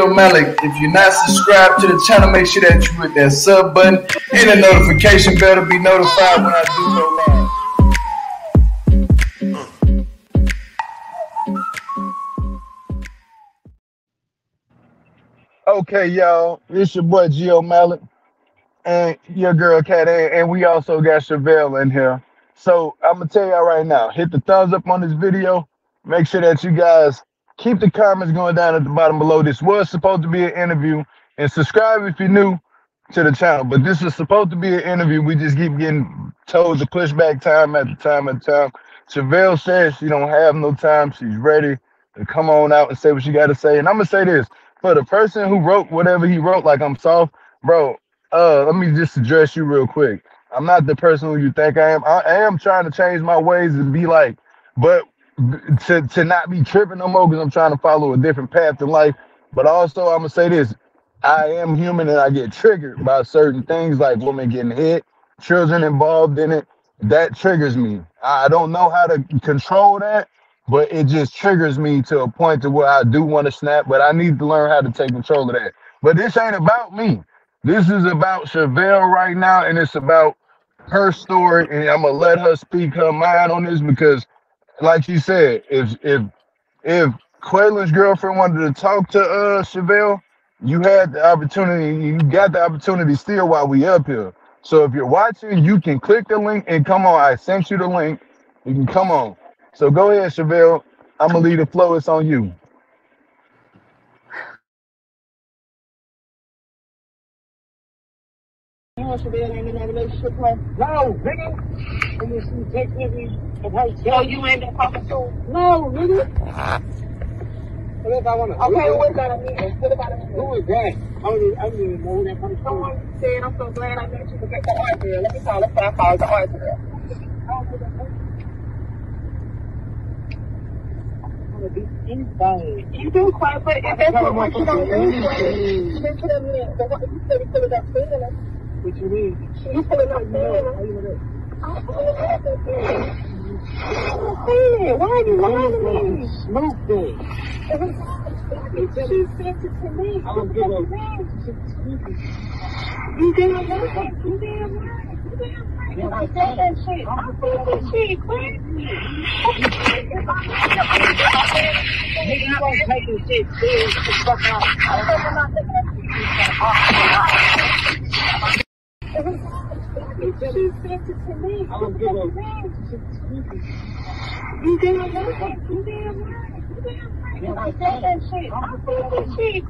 Geo Malak. If you're not subscribed to the channel, make sure that you hit that sub button and the notification bell to be notified when I do go live. Okay, y'all, it's your boy Geo Malak and your girl Cat, and, and we also got Shavel in here. So I'm gonna tell y'all right now, hit the thumbs up on this video. Make sure that you guys keep the comments going down at the bottom below. This was supposed to be an interview, and subscribe if you're new to the channel. But this is supposed to be an interview. We just keep getting told to push back time at the time the time. Shavel says she don't have no time. She's ready to come on out and say what she got to say. And I'm gonna say this for the person who wrote whatever he wrote, like I'm soft, bro. Uh, let me just address you real quick. I'm not the person who you think I am. I, am trying to change my ways and be like, but to to not be tripping no more because I'm trying to follow a different path in life. But also, I'm gonna say this: I am human and I get triggered by certain things, like women getting hit, children involved in it. That triggers me. I don't know how to control that, but it just triggers me to a point to where I do want to snap. But I need to learn how to take control of that. But this ain't about me. This is about Shavel right now, and it's about her story, and I'm gonna let her speak her mind on this because, like you said, if if if Quaylon's girlfriend wanted to talk to uh Shavel, you had the opportunity, you got the opportunity still while we up here. So if you're watching, you can click the link and come on. I sent you the link. You can come on. So go ahead, Shavel. I'm gonna leave the flow. It's on you. You want Shavel ain't in that relationship plan? No, nigga. And then she text me and her So you ain't been talking to? No, nigga. What if I want to? Okay, what about a meeting? What about a meeting? Who is that? I don't even, I don't even know who that comes from. Someone said, I'm so glad I met you to get the art girl. Let me call her. I call the art girl. You do quite, but if that's what you don't do, you didn't tell me that. But what you said, you said about feeling What you mean? You said about feeling I'm saying, it. why are you lying to me? Smoke thing. She sent it to me. I don't give a You damn right. You damn right. You I said that shit, I said that shit, quit. Nigga, I don't take this shit. Get the fuck out. I'm not taking that she sent it to me. I don't give a You damn right. You damn right. You damn right. If I said that shit, I said that shit.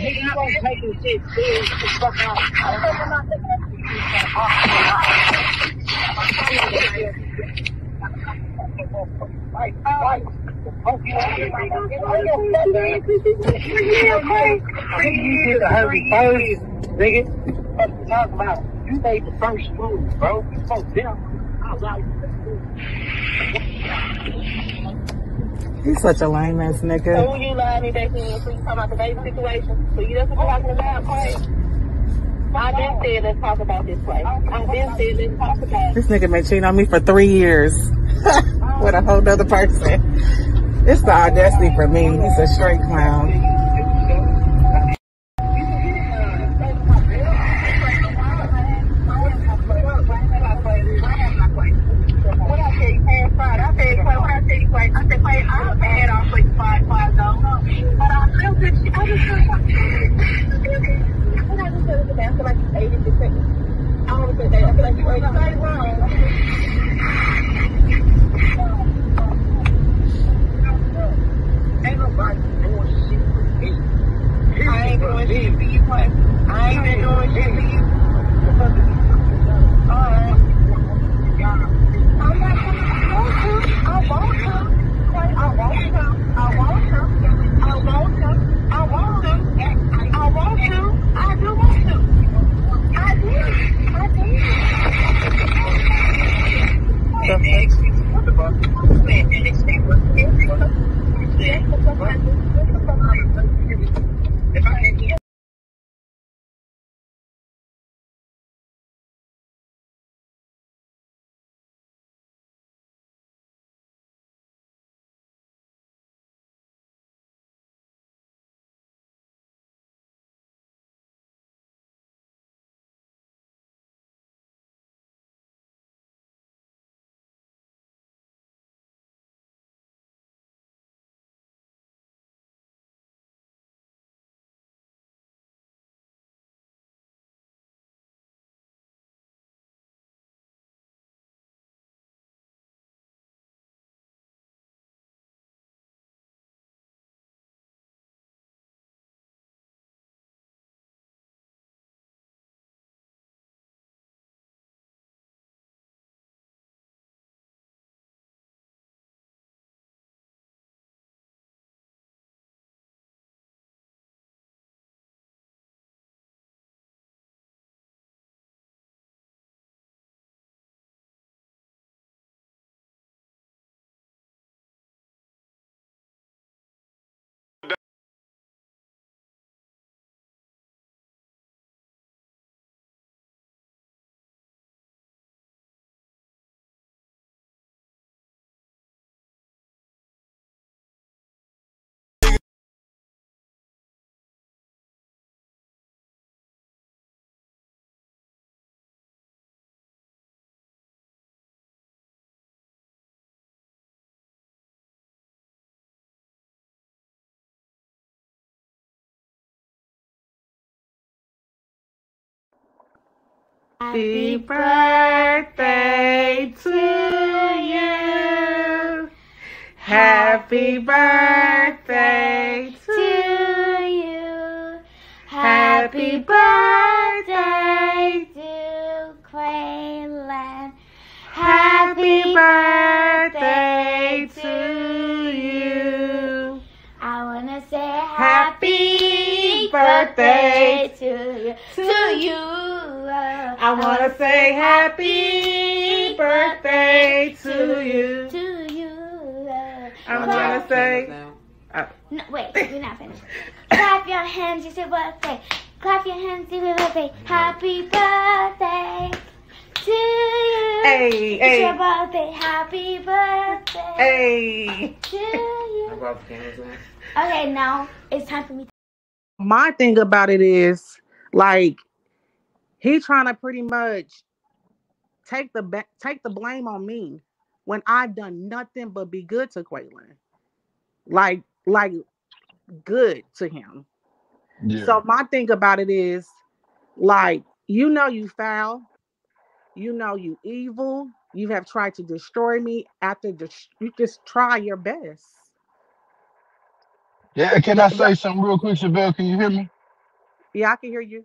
Nigga, I don't take this shit serious. Fuck out. I'm not taking that shit. You did the Harry first, nigga. What you talking about? You made the first move, bro. You spoke them. He's such a lame ass so nigga. who you lying me back in? So you talking about the baby situation? So you that's what you're talking about? I been said let's talk about this way. I been said let's talk about This nigga been cheating on me for three years with a whole other person. It's the audacity for me. He's a straight clown. I you, I you, you, feel like, what I want to say that. I feel like right wrong. Ain't doing shit for. I you, I ain't doing shit for you. Alright. I'm want to. I want. I want. I want. I want. I want. I do Certo, eu. Happy birthday to you. Happy birthday to you. Happy birthday to Quaylen. Happy birthday to you. I wanna say Happy birthday to you. To you. I want to say happy birthday to you. To you. I want to say. No, uh, wait, we're not finished. Clap your hands, it's your birthday. Clap your hands, it's your birthday. Happy birthday to you. Hey, It's your birthday. Happy birthday hey. to you. Okay, now it's time for me. My thing about it is, like, he trying to pretty much take the take the blame on me when I've done nothing but be good to Quaylon. Like, like, good to him. Yeah. So my thing about it is, like, you know you foul, you know you evil, you have tried to destroy me after you just try your best. yeah, can I say something real quick, Shavel? Can you hear me? Yeah, I can hear you.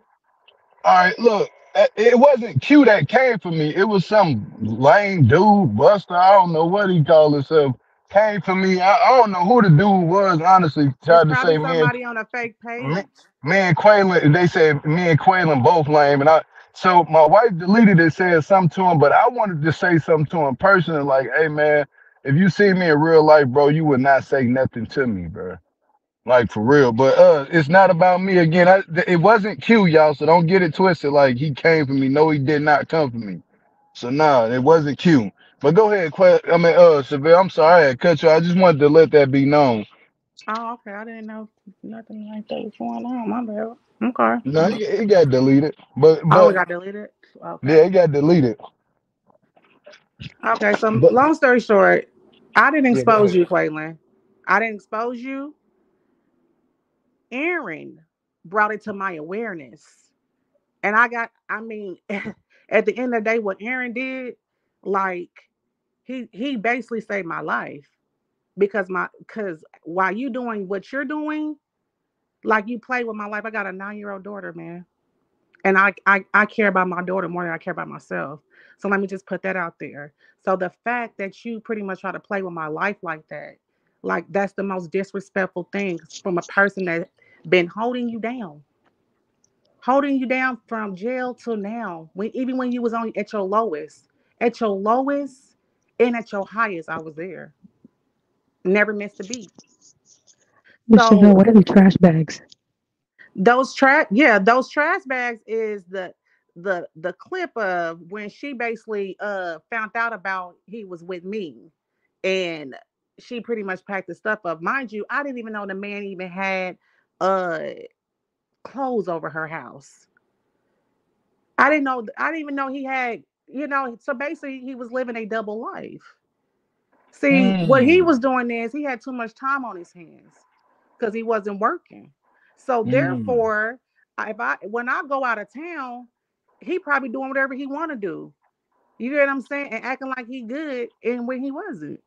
All right, look, it wasn't Q that came for me. It was some lame dude, Buster. I don't know what he called himself. Came for me. I, I don't know who the dude was. Honestly, tried to say, man, somebody on a fake page. me, me and Quaylon. They said me and Quaylon both lame, and I. So my wife deleted it, said something to him, but I wanted to say something to him personally, like, hey man, if you see me in real life, bro, you would not say nothing to me, bro. Like for real. But uh it's not about me again. I, th- it wasn't Q, y'all, so don't get it twisted. Like he came for me. No, he did not come for me. So nah, it wasn't Q. But go ahead, Quay. I mean, uh, Shavel, I'm sorry I had cut you. I just wanted to let that be known. Oh, okay. I didn't know nothing like that was going on. My bad. Okay. No, it, it got deleted. But Oh, it got deleted. Okay. yeah, it got deleted. Okay. So But long story short, I didn't expose ahead. you, Quaylon. I didn't expose you. Aaron brought it to my awareness. And I got, I mean, at the end of the day, what Aaron did, like he he basically saved my life because my because while you doing what you're doing, like you play with my life. I got a nine-year-old daughter, man. And I, I I care about my daughter more than I care about myself. So let me just put that out there. So the fact that you pretty much try to play with my life like that, like that's the most disrespectful thing from a person that been holding you down holding you down from jail till now. When even when you was on at your lowest, at your lowest and at your highest, I was there. Never missed a beat. So what are the trash bags? those trash, yeah, those trash bags is the the the clip of when she basically uh found out about he was with me, and she pretty much packed the stuff up. Mind you, I didn't even know the man even had uh clothes over her house. I didn't know. I didn't even know he had. You know, so basically, he was living a double life. See, what he Mm, was doing is he had too much time on his hands because he wasn't working. So mm. therefore, if I when I go out of town, he probably doing whatever he want to do. You get what I'm saying? And acting like he good, and when he wasn't.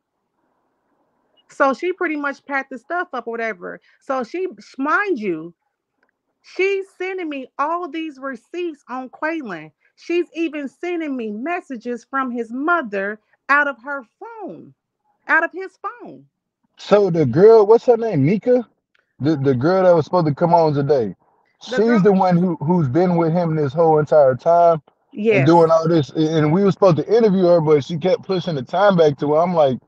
So she pretty much packed the stuff up or whatever. So she, mind you, she's sending me all these receipts on Quaylon. She's even sending me messages from his mother out of her phone, out of his phone. So the girl, what's her name? Mika? The the girl that was supposed to come on today. The She's girl, the one who who's been with him this whole entire time Yeah. doing all this. And we were supposed to interview her, but she kept pushing the time back to her. I'm like,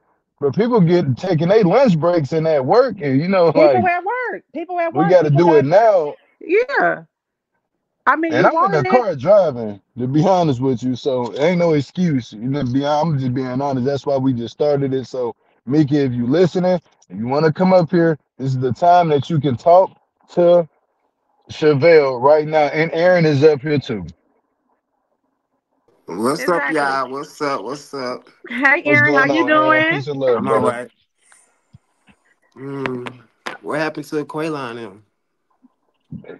but people get taking their lunch breaks and at work, and you know, people like at work, people at work. we got to do it now. yeah. I mean, And I'm in the car driving, to be honest with you. So ain't no excuse. You know, be I'm just being honest. That's why we just started it. So Mickey, if you listening and you want to come up here, this is the time that you can talk to Shavel right now. And Aaron is up here too. What's up, y'all? What's up? What's up? Hey, What's Aaron, how you on, Aaron? doing? Peace and love, I'm all brother. right. Mm, what happened to Quaylon? Him?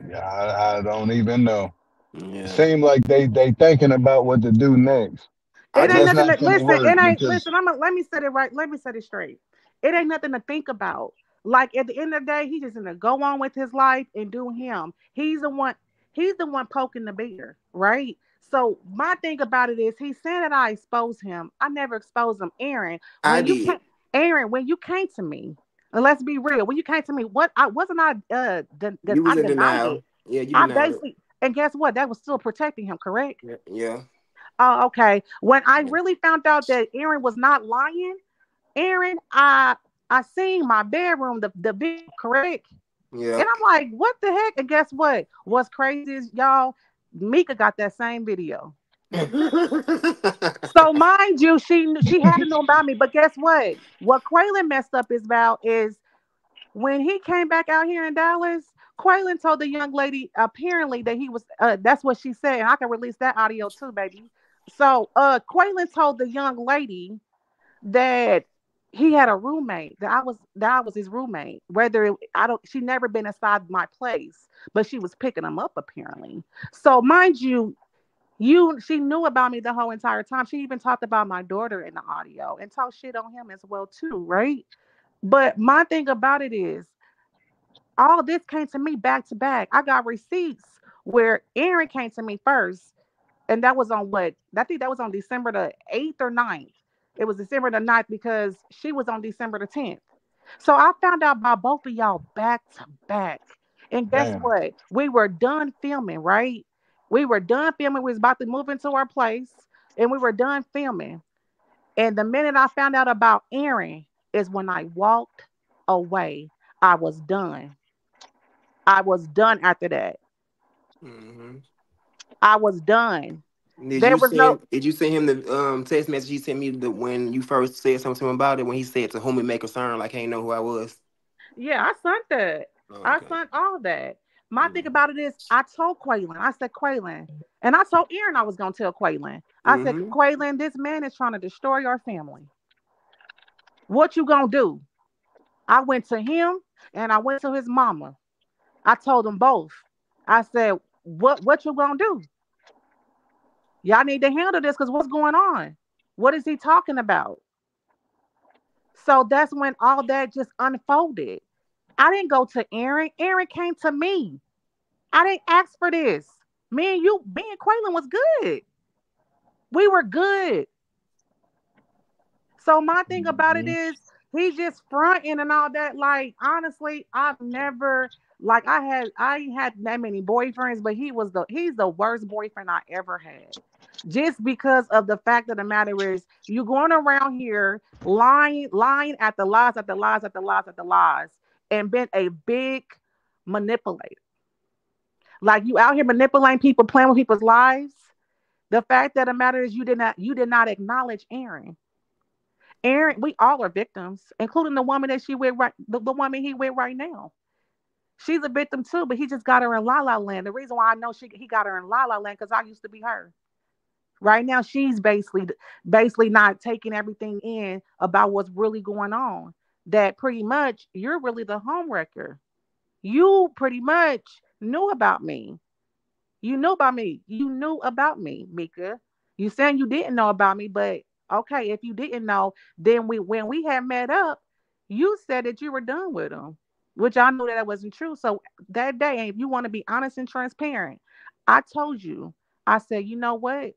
Yeah, I, I don't even know. Yeah. Seem like they they thinking about what to do next. It ain't nothing. To, listen, it ain't. Because... Listen, I'm. A, let me set it right. Let me set it straight. It ain't nothing to think about. Like at the end of the day, he's just gonna go on with his life and do him. He's the one. He's the one poking the bear, right? So my thing about it is, he's saying that I expose him. I never exposed him, Aaron. When I you did. Aaron, when you came to me, let's be real, when you came to me, what I wasn't I uh the, the you was I in denial. It. Yeah, you I basically it. and guess what? That was still protecting him, correct? Yeah. yeah. Oh, okay. When I really found out that Aaron was not lying, Aaron, I I seen my bedroom, the the big correct. Yeah. And I'm like, what the heck? And guess what? What's crazy is y'all, Mika got that same video. so mind you, she she had to know about me. But guess what? What Quaylon messed up is about is when he came back out here in Dallas, Quaylon told the young lady apparently that he was uh, that's what she said, and I can release that audio too, baby. So uh Quaylon told the young lady that he had a roommate that I was that I was his roommate. Whether it, I don't, she never been inside my place, but she was picking him up apparently. So mind you, you she knew about me the whole entire time. She even talked about my daughter in the audio and talked shit on him as well too, right? But my thing about it is, all this came to me back to back. I got receipts where Aaron came to me first, and that was on what I think that was on December the eighth or 9th it was December the 9th because she was on December the 10th. So I found out by both of y'all back to back. And guess Damn. what? We were done filming, right? We were done filming. We was about to move into our place and we were done filming. And the minute I found out about Aaron is when I walked away. I was done. I was done after that. Mm-hmm. I was done. Did there you was send, no. Did you send him the um, text message he sent me the when you first said something to him about it when he said to whom it may concern like he ain't know who I was? Yeah, I sent that. Okay. I sent all that. My mm thing about it is, I told Quaylon, I said Quaylon, and I told Aaron I was gonna tell Quaylon. I mm-hmm. said, Quaylon, this man is trying to destroy your family. What you gonna do? I went to him and I went to his mama. I told them both. I said, what what you gonna do? Y'all need to handle this because what's going on? What is he talking about? So that's when all that just unfolded. I didn't go to Aaron. Aaron came to me. I didn't ask for this. Me and you, me and Quaylon was good. We were good. So my thing about it mm-hmm. is he's just fronting and all that. Like honestly, I've never like I had I had that many boyfriends, but he was the he's the worst boyfriend I ever had just because of the fact of the matter is you're going around here lying, lying at the lies, at the lies, at the lies, at the lies, and been a big manipulator. Like you out here manipulating people, playing with people's lives. The fact that the matter is you did not you did not acknowledge Aaron. Aaron, we all are victims, including the woman that she with right, the, the woman he with right now. She's a victim too, but he just got her in La La Land. The reason why I know she he got her in La La Land because I used to be her. Right now, she's basically basically not taking everything in about what's really going on. That pretty much you're really the homewrecker. You pretty much knew about me. You knew about me. You knew about me, Mika. You saying you didn't know about me, but okay, if you didn't know, then we when we had met up, you said that you were done with him, which I knew that that wasn't true. So that day, if you want to be honest and transparent, I told you, I said, you know what?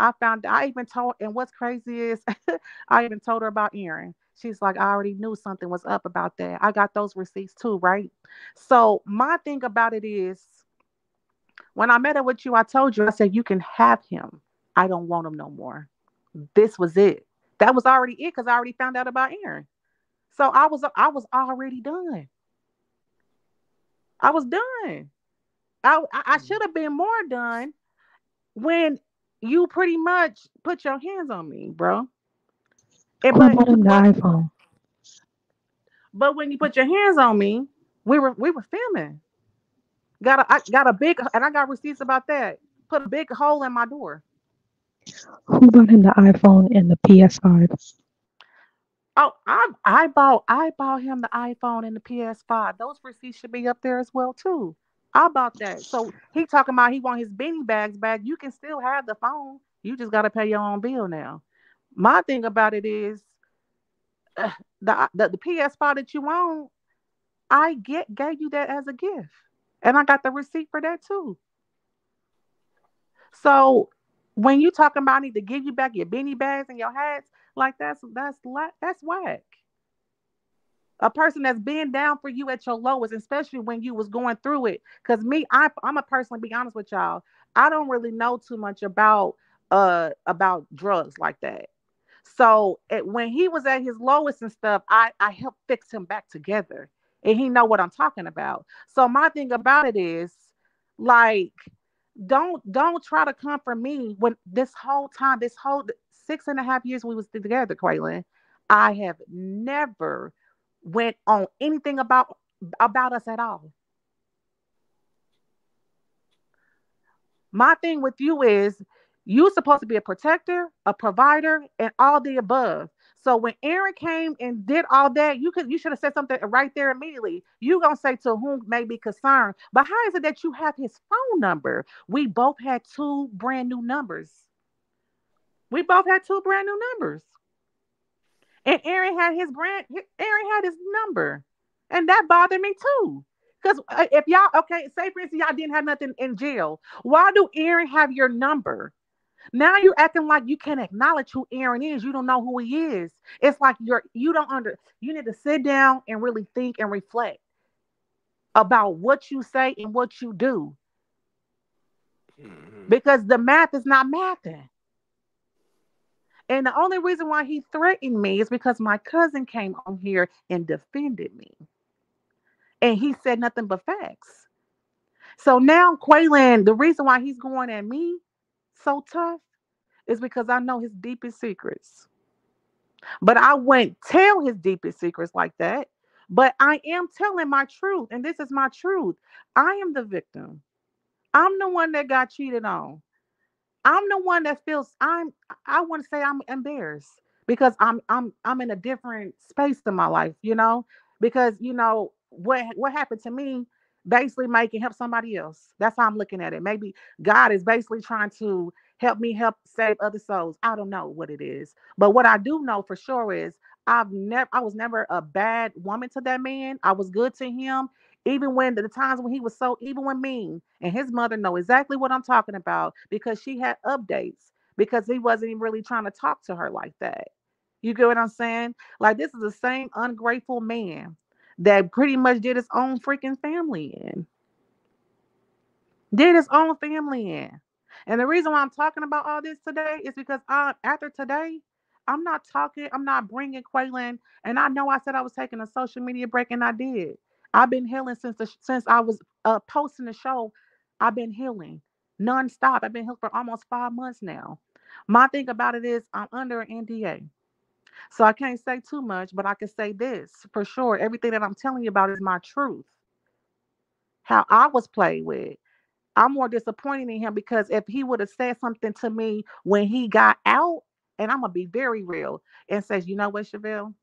I found I even told, and what's crazy is I even told her about Aaron. She's like, I already knew something was up about that. I got those receipts too, right? So my thing about it is when I met up with you, I told you, I said, you can have him. I don't want him no more. This was it. That was already it because I already found out about Aaron. So I was I was already done. I was done. I I, I mm. should have been more done when you pretty much put your hands on me, bro. And, but, the iPhone. But when you put your hands on me, we were we were filming. Got a I got a big and I got receipts about that. Put a big hole in my door. Who bought him the iPhone and the PS5? Oh, I I bought I bought him the iPhone and the PS5. Those receipts should be up there as well too. I bought that. So he talking about he want his beanie bags back. You can still have the phone. You just got to pay your own bill now. My thing about it is uh, the, the the PS5 that you own, I get gave you that as a gift, and I got the receipt for that too. So when you talking about I need to give you back your beanie bags and your hats, like that's that's that's whack. A person that's been down for you at your lowest, especially when you was going through it. Cause me, I, I'm a person. Be honest with y'all. I don't really know too much about uh about drugs like that. So it, when he was at his lowest and stuff, I I helped fix him back together, and he know what I'm talking about. So my thing about it is, like, don't don't try to come for me when this whole time, this whole six and a half years we was together, Quaylon, I have never went on anything about about us at all. My thing with you is you're supposed to be a protector, a provider, and all the above. So when Aaron came and did all that, you could you should have said something right there immediately. You gonna say to whom may be concerned. But how is it that you have his phone number? We both had two brand new numbers. We both had two brand new numbers. And Aaron had his brand, Aaron had his number. And that bothered me too. Because uh, if y'all, okay, say for instance, y'all didn't have nothing in jail, why do Aaron have your number? Now you're acting like you can't acknowledge who Aaron is. You don't know who he is. It's like you're you don't under you need to sit down and really think and reflect about what you say and what you do. Mm-hmm. Because the math is not mathing. And the only reason why he threatened me is because my cousin came on here and defended me. And he said nothing but facts. So now Quaylon, the reason why he's going at me so tough is because I know his deepest secrets. But I wouldn't tell his deepest secrets like that. But I am telling my truth, and this is my truth. I am the victim. I'm the one that got cheated on. I'm the one that feels I'm I want to say I'm embarrassed because I'm I'm I'm in a different space in my life, you know, because you know what what happened to me basically making help somebody else. That's how I'm looking at it. Maybe God is basically trying to help me help save other souls. I don't know what it is. But what I do know for sure is I've never I was never a bad woman to that man. I was good to him. Even when the times when he was so even when mean, and his mother know exactly what I'm talking about because she had updates because he wasn't even really trying to talk to her like that. You get what I'm saying? Like this is the same ungrateful man that pretty much did his own freaking family in. Did his own family in. And the reason why I'm talking about all this today is because I, after today, I'm not talking, I'm not bringing Quaylon. And I know I said I was taking a social media break, and I did. I've been healing since the, since I was uh, posting the show. I've been healing nonstop. I've been healed for almost five months now. My thing about it is I'm under an NDA. So I can't say too much, but I can say this for sure. Everything that I'm telling you about is my truth. How I was played with. I'm more disappointed in him because if he would have said something to me when he got out, and I'm gonna be very real and says, you know what, Shavel,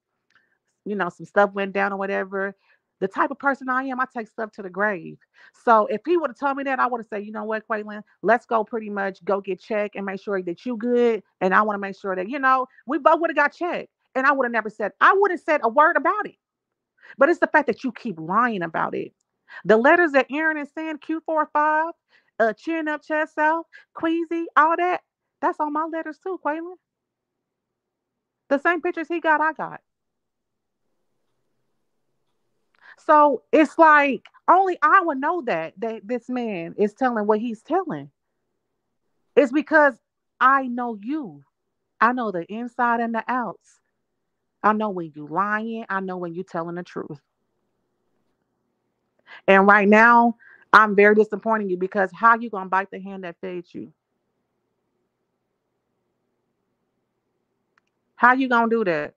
you know, some stuff went down or whatever. The type of person I am, I take stuff to the grave. So if he would have told me that, I would have said, you know what, Quaylon, let's go pretty much go get checked and make sure that you good. And I want to make sure that, you know, we both would have got checked. And I would have never said, I would have said a word about it. But it's the fact that you keep lying about it. The letters that Aaron is saying, Q45, uh, cheering up chest out, queasy, all that, that's on my letters too, Quaylon. The same pictures he got, I got. So it's like only I would know that that this man is telling what he's telling. It's because I know you. I know the inside and the outs. I know when you lying. I know when you telling the truth. And right now, I'm very disappointing you because how you gonna bite the hand that feeds you? How you gonna do that?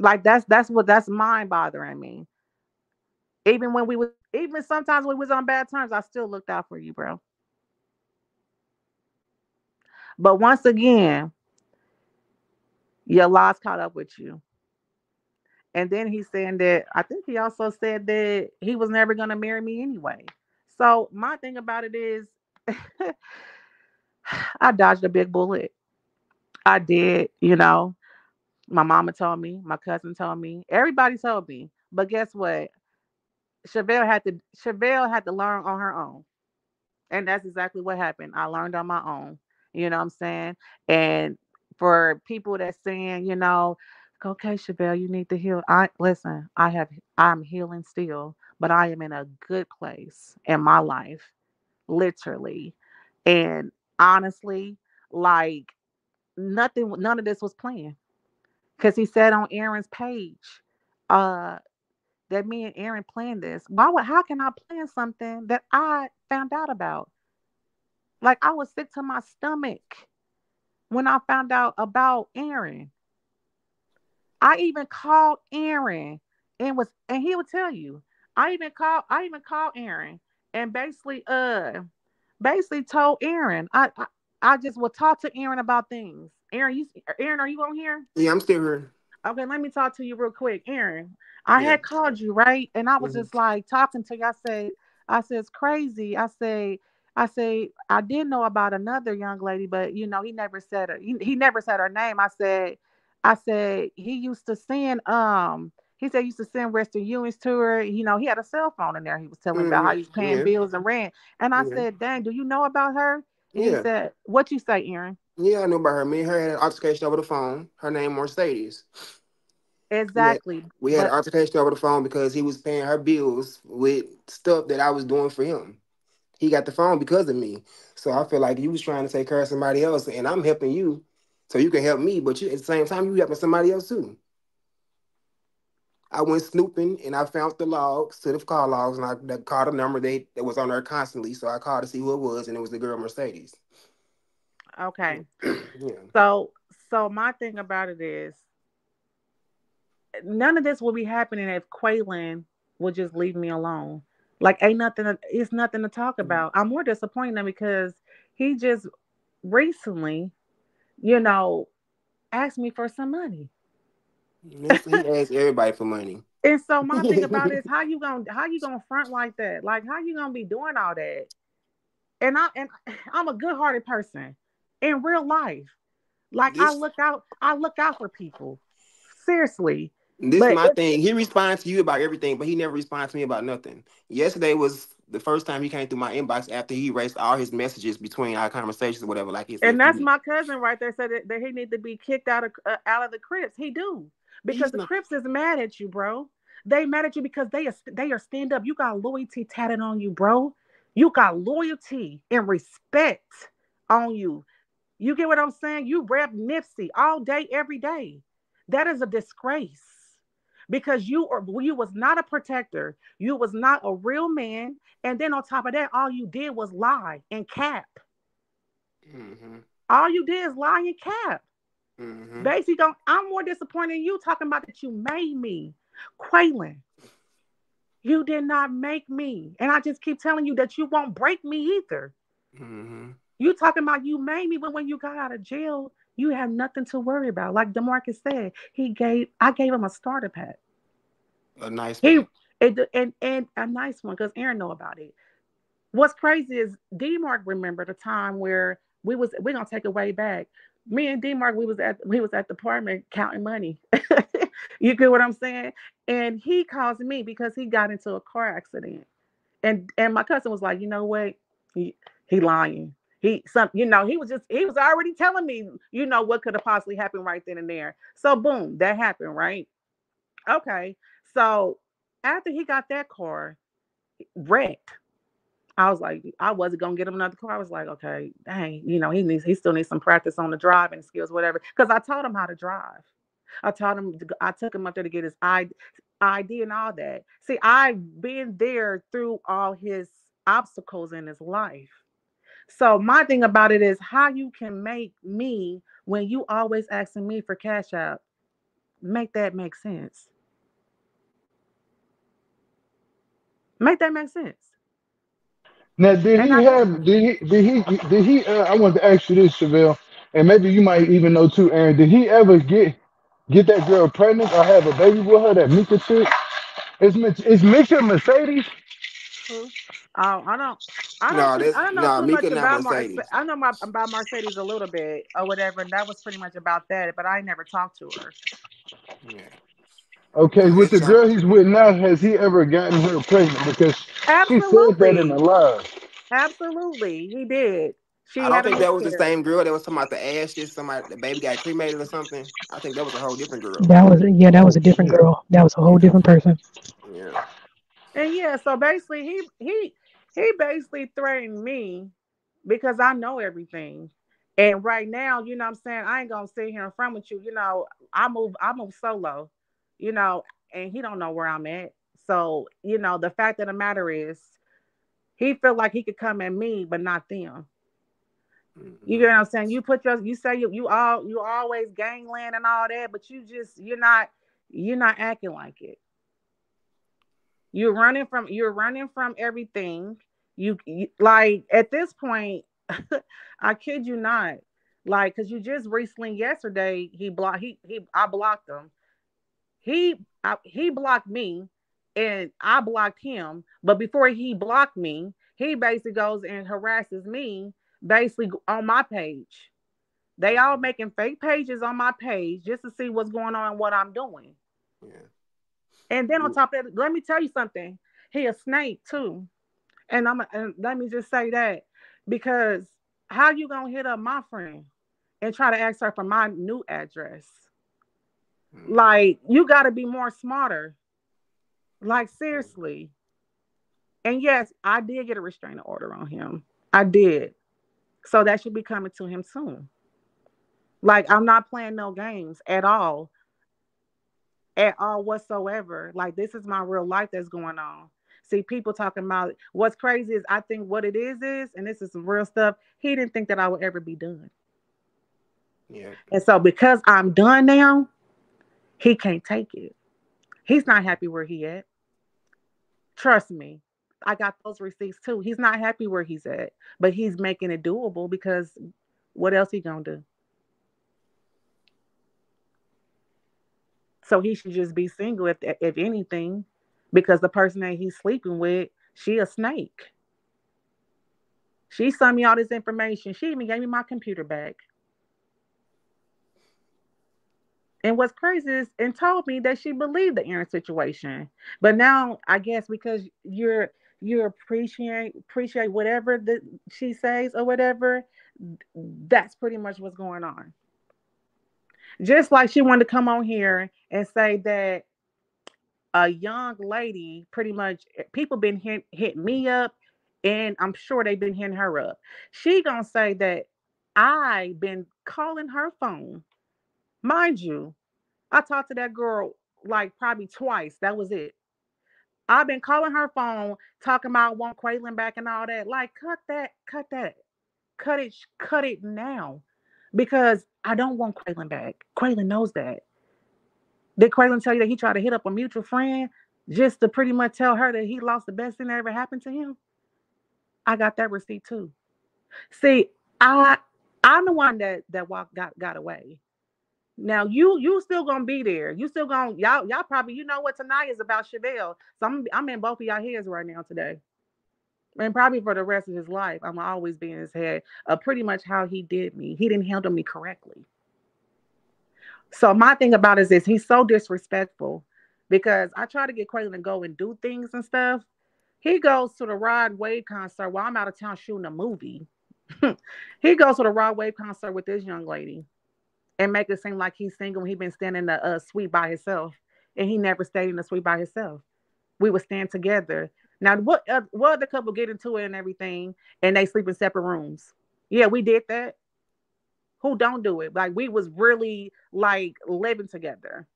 Like that's that's what that's mind bothering me. Even when we was even sometimes when we was on bad terms, I still looked out for you, bro. But once again, your loss caught up with you. And then he's saying that I think he also said that he was never gonna marry me anyway. So my thing about it is I dodged a big bullet. I did, you know. My mama told me, my cousin told me, everybody told me. But guess what? Shavel had to Shavel had to learn on her own. And that's exactly what happened. I learned on my own. You know what I'm saying? And for people that's saying, you know, okay, Shavel, you need to heal. I listen, I have I'm healing still, but I am in a good place in my life, literally. And honestly, like nothing, none of this was planned. Cause he said on Aaron's page, uh, that me and Aaron planned this. Why would how can I plan something that I found out about? Like I was sick to my stomach when I found out about Aaron. I even called Aaron and was and he would tell you. I even called I even called Aaron and basically uh basically told Aaron I I, I just would talk to Aaron about things. Aaron, you Aaron, are you on here? Yeah, I'm still here. Okay, let me talk to you real quick. Aaron, I Yeah. had called you, right? And I was Mhm. just like talking to you. I said, I said, it's crazy. I say, I say, I did know about another young lady, but you know, he never said her, he, he never said her name. I said, I said, he used to send um he said he used to send Western Unions to her. You know, he had a cell phone in there. He was telling me about how he was paying Yeah. bills and rent. And I Yeah. said, dang, do you know about her? And he said, What you say, Aaron? Yeah, I know about her. Me and her had an altercation over the phone. Her name Mercedes. Exactly. We had But an altercation over the phone because he was paying her bills with stuff that I was doing for him. He got the phone because of me. So I feel like you was trying to take care of somebody else, and I'm helping you, so you can help me. But you, at the same time, you helping somebody else too. I went snooping and I found the logs to the call logs, and I called a number they that was on there constantly. So I called to see who it was, and it was the girl Mercedes. Okay. yeah. So so my thing about it is none of this will be happening if Quaylon would just leave me alone. Like ain't nothing it's nothing to talk mm-hmm. about. I'm more disappointed in because he just recently, you know, asked me for some money. He asked everybody for money. And so my thing about it is how you gonna how you gonna front like that? Like how you gonna be doing all that? And I and I'm a good hearted person in real life. Like I look out, I look out for people. Seriously. This But is my thing. He responds to you about everything, but he never responds to me about nothing. Yesterday was the first time he came through my inbox after he erased all his messages between our conversations or whatever. Like he said, And that's my cousin right there said that, that he need to be kicked out of uh, out of the Crips. He do because He's the not- Crips is mad at you, bro. They mad at you because they are they are stand up. You got loyalty tatted on you, bro. You got loyalty and respect on you. You get what I'm saying? You rep Nipsey all day, every day. That is a disgrace because you are you was not a protector. You was not a real man. And then on top of that, all you did was lie and cap. Mhm, All you did is lie and cap. mhm. Basically, don't, I'm more disappointed in you talking about that you made me. Quaylon, you did not make me. And I just keep telling you that you won't break me either. Mhm. You talking about you made me, but when you got out of jail, you had nothing to worry about. Like Demarcus said, he gave I gave him a starter pack. A nice He one. and and, and a nice one because Aaron know about it. What's crazy is D Mark remembered a time where we was we're gonna take it way back. Me and D Mark, we was at we was at the apartment counting money. you get what I'm saying? And he calls me because he got into a car accident. And and my cousin was like, you know what? He he lying. He some you know, he was just he was already telling me, you know, what could have possibly happened right then and there. So boom, that happened, right? Okay. So after he got that car wrecked, I was like, I wasn't gonna get him another car. I was like, okay, dang, you know, he needs he still needs some practice on the driving skills, whatever. Because I taught him how to drive. I taught him, to, I took him up there to get his ID, ID and all that. See, I've been there through all his obstacles in his life. So my thing about it is how you can make me when you always asking me for cash out, make that make sense. Make that make sense. Now, did And he I- have? Did he? Did he? Did he? Uh, I want to ask you this, Shavel, and maybe you might even know too, Aaron. Did he ever get get that girl pregnant or have a baby with her, that Mika chick. Is Mich- is Mika Mercedes? Who? Oh, I don't. I don't. too- that's I don't know no too much Mika not about Mar- Mercedes. I know my, about Mercedes a little bit or whatever, and that was pretty much about that. But I never talked to her. Yeah. Okay, with the girl he's with now, has he ever gotten her pregnant? Because she said that in Absolutely, the live. absolutely, he did. She I don't think that was the same girl that was talking about the ashes. Somebody, the baby got cremated or something. I think that was a whole different girl. That was yeah, that was a different girl. That was a whole different person. Yeah. And yeah, so basically, he he he basically threatened me because I know everything. And right now, you know what I'm saying, I ain't gonna sit here in front with you. You know, I move I move solo, you know, and he don't know where I'm at. So, you know, the fact of the matter is he felt like he could come at me, but not them. You know mm-hmm. what I'm saying? You put your you say you you all you always gangland and all that, but you just you're not you're not acting like it. You're running from you're running from everything. You, you like at this point, I kid you not. Like, cause you just recently yesterday he blocked he he I blocked him. He I, he blocked me and I blocked him. But before he blocked me, he basically goes and harasses me basically on my page. They all making fake pages on my page just to see what's going on and what I'm doing. Yeah. And then on top of that, let me tell you something. He a snake too. And I'm and let me just say that because how you gonna hit up my friend and try to ask her for my new address? Mm-hmm. Like you gotta be more smarter. Like seriously. And yes, I did get a restraining order on him. I did. So that should be coming to him soon. Like I'm not playing no games at all. At all whatsoever. Like this is my real life that's going on. See, people talking about what's crazy is I think what it is is, and this is some real stuff. He didn't think that I would ever be done. Yeah. And so because I'm done now, he can't take it. He's not happy where he at. Trust me. I got those receipts too. He's not happy where he's at, but he's making it doable because what else he gonna do? So he should just be single if if anything, because the person that he's sleeping with, she a snake. She sent me all this information. She even gave me my computer back. And what's crazy is, and told me that she believed the Aaron situation. But now I guess because you're you appreciate appreciate whatever that she says or whatever, that's pretty much what's going on. Just like she wanted to come on here and say that a young lady, pretty much eh, people been hit, hit me up, and I'm sure they've been hitting her up. She gonna say that I been calling her phone. Mind you, I talked to that girl like probably twice. That was it. I've been calling her phone, talking about want Quaylon back and all that. Like, cut that, cut that, cut it, cut it now, because I don't want Quaylon back. Quaylon knows that. Did Quaylon tell you that he tried to hit up a mutual friend just to pretty much tell her that he lost the best thing that ever happened to him? I got that receipt too. See, I I'm the one that that walked got got away. Now you you still gonna be there. You still gonna y'all y'all probably you know what tonight is about Shavel. So I'm I'm in both of y'all heads right now today. And probably for the rest of his life, I'm always be in his head of pretty much how he did me. He didn't handle me correctly. So my thing about is this, he's so disrespectful because I try to get Quaylin to go and do things and stuff. He goes to the Rod Wave concert while I'm out of town shooting a movie. he goes to the Rod Wave concert with this young lady and make it seem like he's single. He been standing in the uh, suite by himself, and he never stayed in the suite by himself. We would stand together. Now, what uh, what other couple get into it and everything, and they sleep in separate rooms? Yeah, we did that. Who don't do it? Like we was really like living together.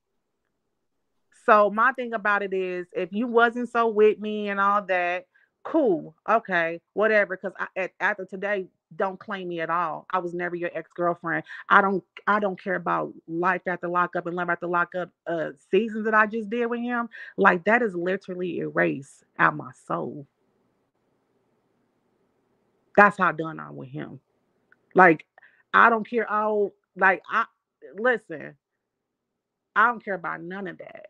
So my thing about it is, if you wasn't so with me and all that, cool, okay, whatever. Because after today, don't claim me at all. I was never your ex girlfriend. I don't. I don't care about life after lockup and life after lockup uh, seasons that I just did with him. Like that is literally erased out my soul. That's how done I'm with him. Like I don't care. Oh, like I listen. I don't care about none of that.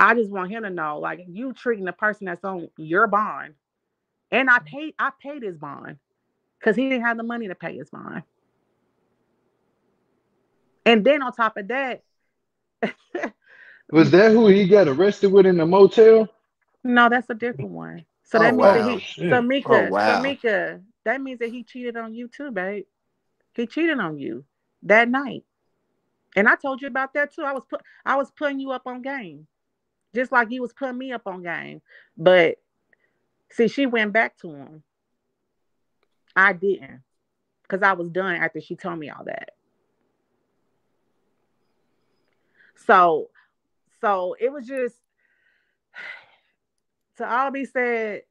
I just want him to know, like, you treating the person that's on your bond, and I paid, I paid his bond because he didn't have the money to pay his bond. And then on top of that, Was that who he got arrested with in the motel? no, that's a different one. So Oh that means wow. that Oh he, shit. so Mika, Oh so wow. Mika, that means that he cheated on you too, babe. He cheated on you that night. And I told you about that too. I was put I was putting you up on game. Just like you was putting me up on game. But see, she went back to him. I didn't. Because I was done after she told me all that. So so it was just to all be said,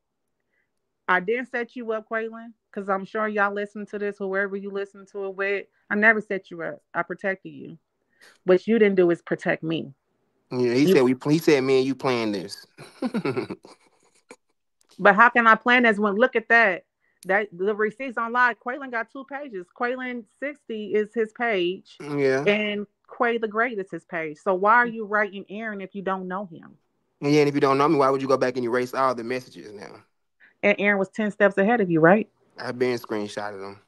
I didn't set you up, Quaylon, because I'm sure y'all listen to this, whoever you listen to it with. I never set you up. I protected you. What you didn't do is protect me. Yeah, he You said we. He said me and you playing this. but how can I plan this when look at that? That the receipts online, Quaylon got two pages. Quaylon 60 is his page, yeah. and Quay the Great is his page. So why are you writing Aaron if you don't know him? And yeah, and if you don't know me, why would you go back and erase all the messages now? And Aaron was 10 steps ahead of you, right? I've been screenshotted them.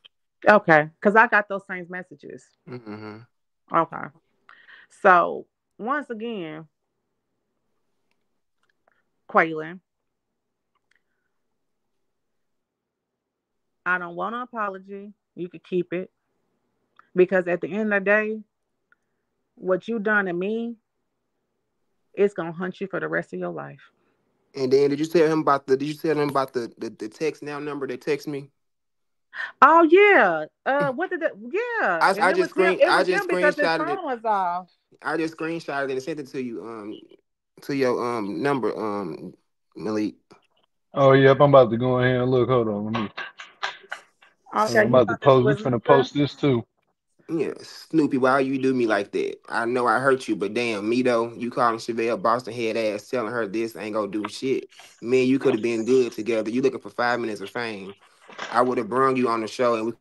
Okay. Because I got those same messages. hmm Okay. So once again, Quaylon, I don't want an apology. You could keep it. Because at the end of the day, what you done to me, it's gonna hunt you for the rest of your life. And then did you tell him about the? Did you tell him about the the, the text now number that text me? Oh yeah. Uh what did it yeah. I, and I just was him, screen it I was just him because screenshotted it. phone was off. I just screenshotted it and sent it to you. Um, to your um number um Malak. Oh yep, I'm about to go in here and look. Hold on, let me. Okay, I'm you about to post. We was finna Mika? post this too. Yeah, Snoopy, why you do me like that? I know I hurt you, but damn, me though, you calling Shavel Boston head ass, telling her this ain't gonna do shit. Me and you could have been good together. You looking for five minutes of fame. I would have brung you on the show and we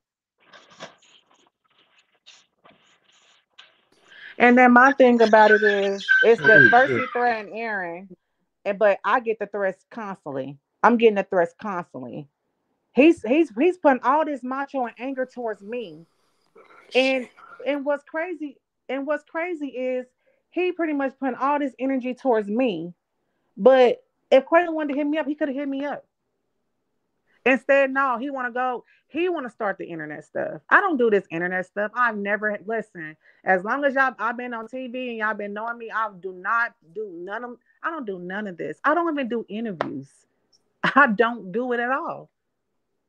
And then my thing about it is, it's the first shit. he threatened Aaron, and but I get the threats constantly. I'm getting the threats constantly. He's he's he's putting all this macho and anger towards me, and and what's crazy and what's crazy is he pretty much putting all this energy towards me. But if Quaylon wanted to hit me up, he could have hit me up. Instead, no, he want to go. He want to start the internet stuff. I don't do this internet stuff. I've never listen. As long as y'all, I've been on TV and y'all been knowing me. I do not do none of. I don't do none of this. I don't even do interviews. I don't do it at all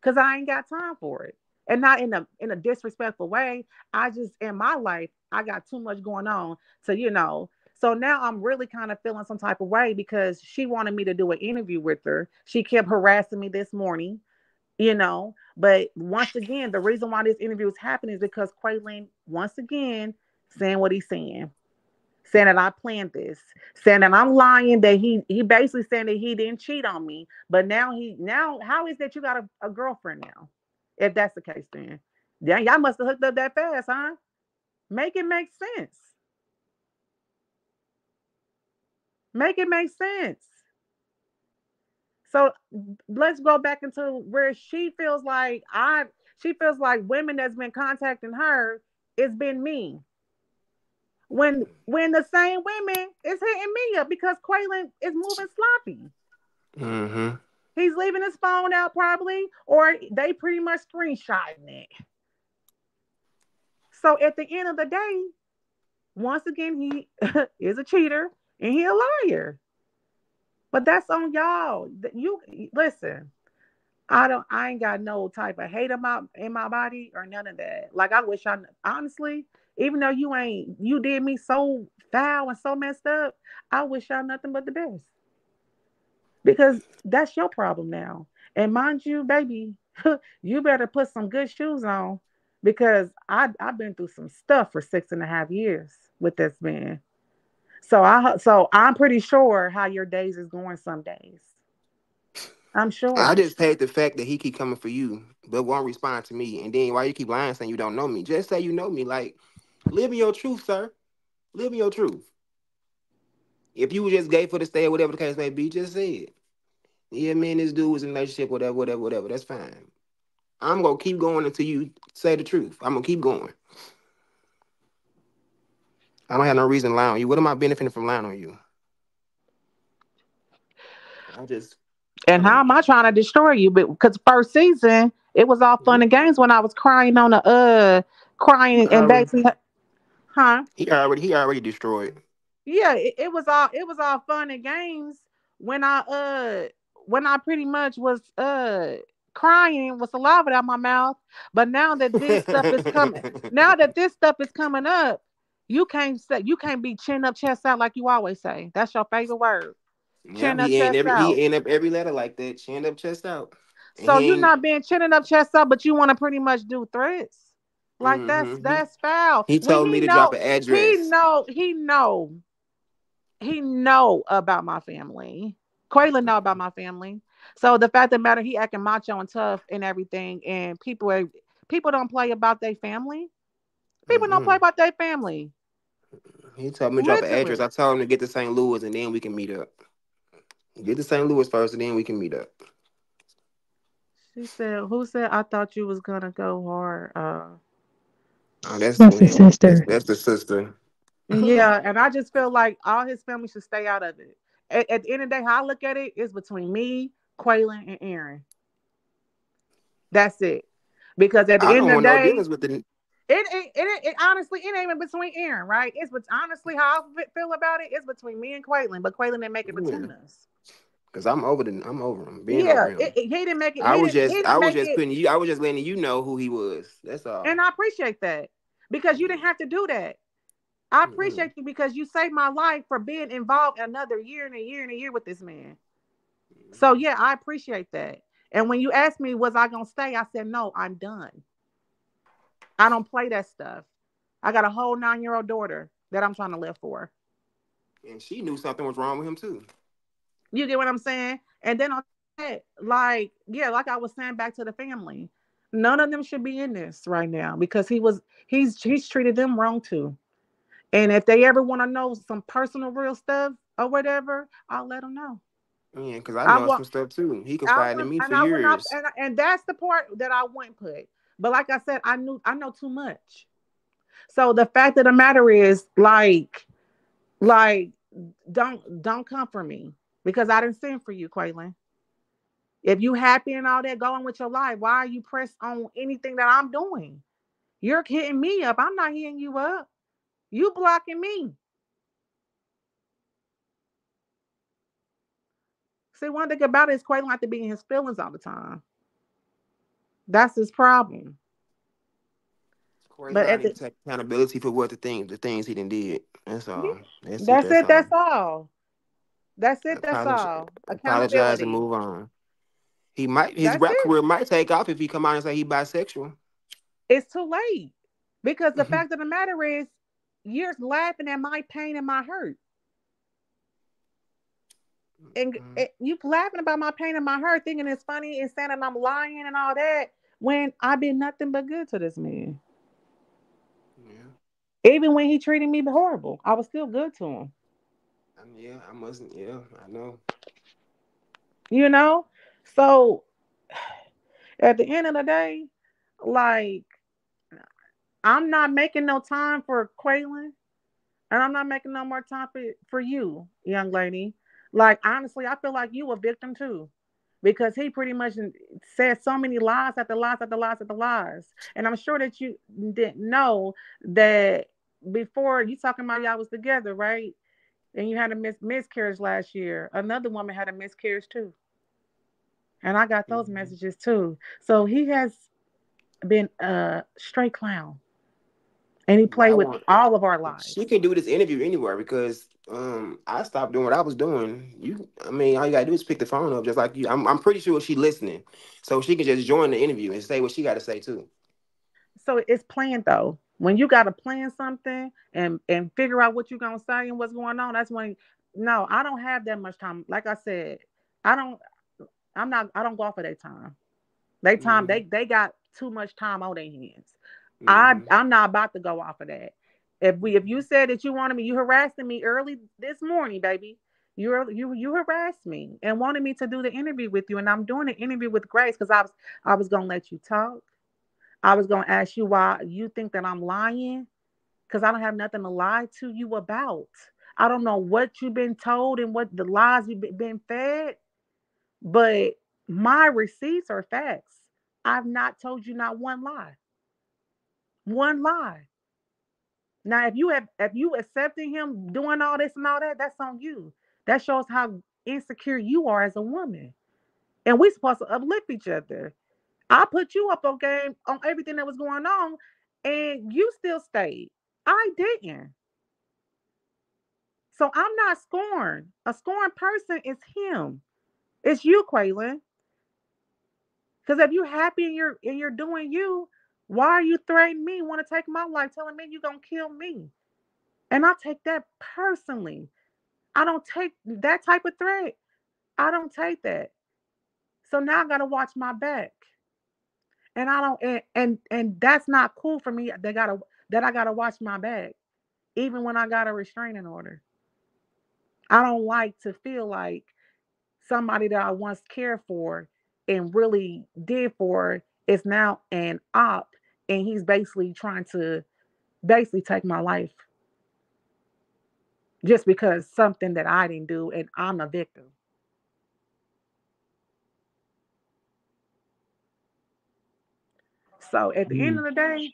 because I ain't got time for it, and not in a in a disrespectful way. I just in my life, I got too much going on. So you know. So now I'm really kind of feeling some type of way because she wanted me to do an interview with her. She kept harassing me this morning, you know. But once again, the reason why this interview is happening is because Quaylon, once again, saying what he's saying, saying that I planned this, saying that I'm lying, that he he basically saying that he didn't cheat on me. But now he now how is that you got a, a girlfriend now? If that's the case, then yeah, y'all must have hooked up that fast, huh? Make it make sense. Make it make sense. So let's go back into where she feels like I she feels like women that's been contacting her, it's been me. When when the same women is hitting me up because Quaylon is moving sloppy. mm-hmm. He's leaving his phone out probably, or they pretty much screenshotting it. So at the end of the day, once again, he is a cheater and he a liar. But that's on y'all. You listen. I don't. I ain't got no type of hate in my in my body or none of that. Like I wish I honestly, even though you ain't, you did me so foul and so messed up. I wish y'all nothing but the best because that's your problem now. And mind you, baby, you better put some good shoes on because I I've been through some stuff for six and a half years with this man. So I so I'm pretty sure how your days is going some days. I'm sure. I just hate the fact that he keep coming for you, but won't respond to me. And then why you keep lying saying you don't know me? Just say you know me. Like Live in your truth, sir. Live in your truth. If you were just gay for the stay or whatever the case may be, just say it. Yeah, man, this dude was in a relationship, whatever, whatever, whatever. That's fine. I'm gonna keep going until you say the truth. I'm gonna keep going. I don't have no reason to lie on you. What am I benefiting from lying on you? I just And how am I trying to destroy you? But because first season, it was all fun and games when I was crying on the uh crying and Already. basically huh? he already he already destroyed. Yeah, it, it was all it was all fun and games when I uh when I pretty much was uh crying with saliva out my mouth. But now that this stuff is coming, now that this stuff is coming up, you can't say you can't be chin up, chest out like you always say. That's your favorite word. Yeah, Chin up, chest every out. he end up every letter like that, chin up, chest out. And So you're ain't- not being chinning up, chest up, but you want to pretty much do threats. Like that's Mhm. that's foul. He When told me to know, drop an address. He know he know he know about my family. Quayla know about my family. So the fact of the matter, he acting macho and tough and everything, and people are people don't play about their family. People don't Mhm. play about their family. He told me to drop an address. I told him to get to St. Louis and then we can meet up. Get to St. Louis first and then we can meet up. She said, "Who said I thought you was gonna go hard?" Uh, Oh, that's That's his That's, sister. that's the sister. yeah, and I just feel like all his family should stay out of it. At, at the end of the day, how I look at it is between me, Quaylon, and Aaron. That's it. Because at the I end don't of the day, dealings with the it, it, it, it honestly it ain't even between Aaron, right? It's but honestly how I feel about it. It's between me and Quaylon, but Quaylon didn't make it between Yeah. us. Because I'm over the I'm over him. Being yeah, over him. it, it- he didn't make it. I was just I was just putting you I was just letting you know who he was. That's all. And I appreciate that because you didn't have to do that. I appreciate you because you saved my life for being involved another year and a year and a year with this man. So yeah, I appreciate that. And when you asked me, was I gonna stay? I said no, I'm done. I don't play that stuff. I got a whole nine-year-old daughter that I'm trying to live for. and she knew something was wrong with him too. You get what I'm saying? And then on that, like, yeah, like I was saying back to the family, none of them should be in this right now because he was he's he's treated them wrong too. And if they ever want to know some personal real stuff or whatever, I'll let them know. Yeah, because I I know want- some stuff too. He I confided in me for I years. and, and that's the part that I wouldn't put. But like I said, I knew I know too much. So the fact of the matter is, like, like, don't don't come for me because I didn't send for you, Quaylon. If you happy and all that going with your life, why are you pressed on anything that I'm doing? You're hitting me up. I'm not hitting you up. You blocking me. See, one thing about it is Quaylon like to be in his feelings all the time. That's his problem. Corey but at the- take accountability for what the things the things he done did. That's all. That's, That's it. That's all. all. That's it. That's all. Apologize and move on. He might his That's rap it. career might take off if he come out and say he bisexual. It's too late because the Mhm. fact of the matter is, you're laughing at my pain and my hurt, and Mhm. it- you laughing about my pain and my hurt, thinking it's funny and saying that I'm lying and all that. When I've been nothing but good to this man, Yeah. even when he treated me horrible, I was still good to him. Yeah, I mustn't. Yeah, I know. you know so at the end of the day like i'm not making no time for Quaylon, and i'm not making no more time for, for you young lady like honestly i feel like you a victim too because he pretty much said so many lies after lies after lies after lies and i'm sure that you didn't know that before you talking about y'all was together right and you had a mis- miscarriage last year another woman had a miscarriage too and I got those Mhm. messages too. So he has been a straight clown, and he played I with want- all of our lives. She can do this interview anywhere because um I stopped doing what I was doing. You, I mean, all you gotta do is pick the phone up, just like you. I'm, I'm pretty sure she's listening, so she can just join the interview and say what she got to say too. So it's planned though. When you got to plan something and and figure out what you're gonna say and what's going on, that's when. No, I don't have that much time. Like I said, I don't. I'm not. I don't go off of their time. They time. Mhm. They they got too much time on their hands. I Mhm. I'm not about to go off of that. If we if you said that you wanted me, you harassing me early this morning, baby. You you you harassed me and wanted me to do the interview with you, and I'm doing the interview with Grace because I was I was gonna let you talk. I was gonna ask you why you think that I'm lying because I don't have nothing to lie to you about. I don't know what you've been told and what the lies you've been fed, but my receipts are facts. I've not told you not one lie. One lie. Now, if you have if you accepting him doing all this and all that, that's on you. That shows how insecure you are as a woman. And we're supposed to uplift each other. I put you up on game on everything that was going on, and you still stayed. I didn't. So I'm not scorned. A scorned person is him. It's you, Quaylon. Because if you're happy and you're and you're doing you, why are you threatening me? Want to take my life, telling me you're gonna kill me? And I take that personally. I don't take that type of threat. I don't take that. So now I gotta watch my back. And I don't and and, and that's not cool for me. They gotta that I gotta watch my back, even when I got a restraining order. I don't like to feel like somebody that I once cared for and really did for is now an op and he's basically trying to basically take my life just because something that I didn't do and I'm a victim. So at the mm. end of the day,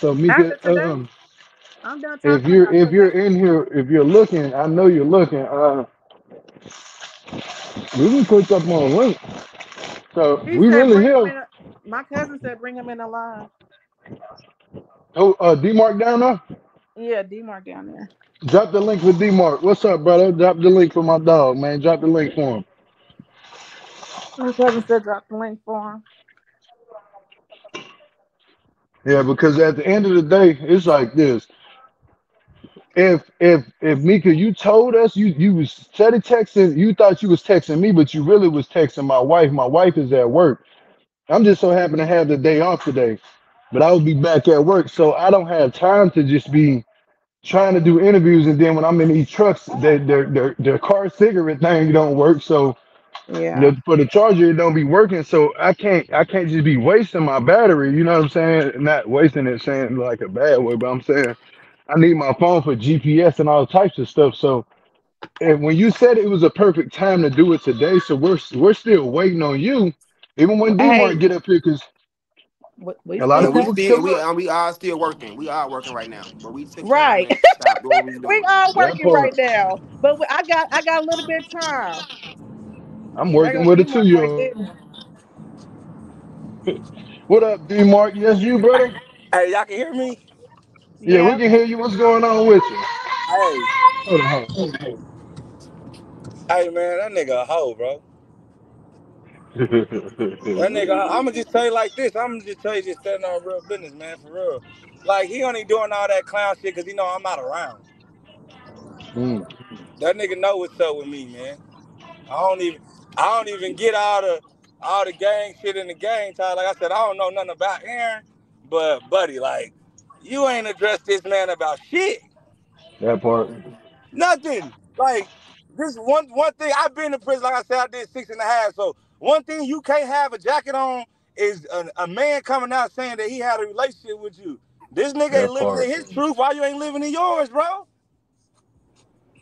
so Mika, today, um, I'm done if you're if you're in here, if you're looking, I know you're looking. Uh, we can put up on a link. So he we really here. My cousin said bring him in alive. Oh, uh, D Mark down there. Yeah, D Mark down there. Drop the link for D Mark. What's up, brother? Drop the link for my dog, man. Drop the link for him. My cousin said drop the link for him. Yeah, because at the end of the day, it's like this. If if if Mika, you told us you you was steady texting, you thought you was texting me, but you really was texting my wife. My wife is at work. I'm just so happy to have the day off today, but I will be back at work, so I don't have time to just be trying to do interviews. And then when I'm in these trucks, their their their, their car cigarette thing don't work. So yeah, the, for the charger, it don't be working. So I can't I can't just be wasting my battery. You know what I'm saying? Not wasting it, saying like a bad way, but I'm saying I need my phone for GPS and all types of stuff. So and when you said it was a perfect time to do it today, so we're we're still waiting on you even when D Mark hey. get up here, because a lot of people we still we, uh, we are still working. We are working right now, but we took right. we, we are working right now, but I got I got a little bit of time. I'm working with it too, yo. what up, D Mark? Yes, you, brother. Hey, y'all can hear me? Yeah, yeah, we can hear you. What's going on with you? Hey. Hold on, hold on. Hey man, that nigga a hoe, bro that nigga, I'm gonna just tell you like this. I'm gonna just tell you just standing on real business, man, for real. Like he only doing all that clown shit because he know I'm not around. Mm. That nigga know what's up with me, man. I don't even, I don't even get all the all the gang shit in the game. Time. Like I said, I don't know nothing about Aaron, but buddy, like you ain't addressed this man about shit. That part. Nothing. Like this one one thing. I've been in prison. Like I said, I did six and a half. So one thing you can't have a jacket on is a, a man coming out saying that he had a relationship with you. This nigga that ain't living part. in his truth. Why you ain't living in yours, bro?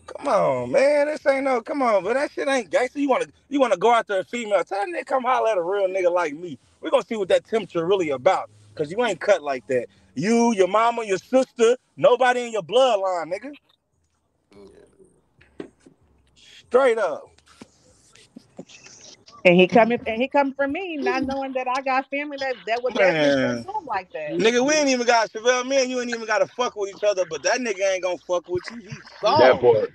Come on, man. This ain't no. Come on, but that shit ain't gangster. You wanna you wanna go after a female? Tell that nigga come holler at a real nigga like me. We gonna see what that temperature really about. Cause you ain't cut like that. You, your mama, your sister, nobody in your bloodline, nigga. Straight up. And he coming and he coming for me, not knowing that I got family that, that would definitely do him like that. Nigga, we ain't even got Shavel, me and you ain't even gotta fuck with each other, but that nigga ain't gonna fuck with you. He saw that boy.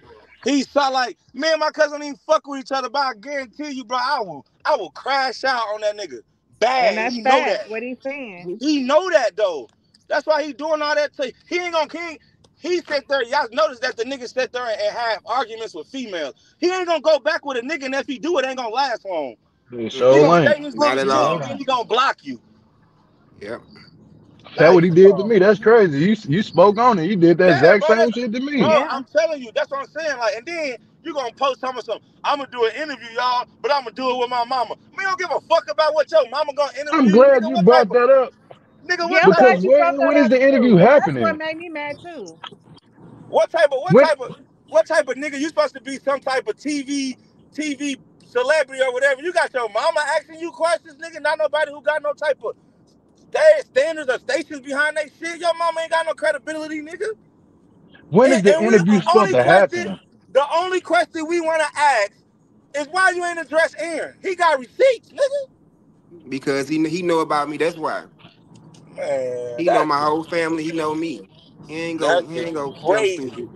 He saw like me and my cousin don't even fuck with each other, but I guarantee you, bro, I will I will crash out on that nigga. Bad. And that's he know that. What he saying. He know that though. That's why he doing all that to he ain't gonna he, he sit there, y'all notice that the nigga sit there and have arguments with females. He ain't gonna go back with a nigga, and if he do, it ain't gonna last long. He sure he gonna, Not at all. He gonna block you. Yep. That's what he did to me. That's crazy. You you spoke on it. You did that yeah, exact bro. same That's, shit to me. bro, I'm telling you, that's what I'm saying. Like, and then you gonna post some of some. I'm gonna do an interview, y'all, but I'm gonna do it with my mama. Me don't give a fuck about what your mama gonna interview I'm glad nigga. you brought that up nigga? Yeah, What I'm type because glad of you brought when when is the interview too. That's what made me mad too. what type of what When type of what type of nigga? You supposed to be some type of TV TV celebrity or whatever. You got your mama asking you questions, nigga. Not nobody who got no type of sta- standards or stations behind that shit. Your mama ain't got no credibility, nigga. when is And, the and we interview supposed only to question, happen? the only question we want to ask is why you ain't address Aaron. He got receipts, nigga. because he he know about me. That's why Man, he know my whole family. He know me. He ain't go. He ain't go crazy.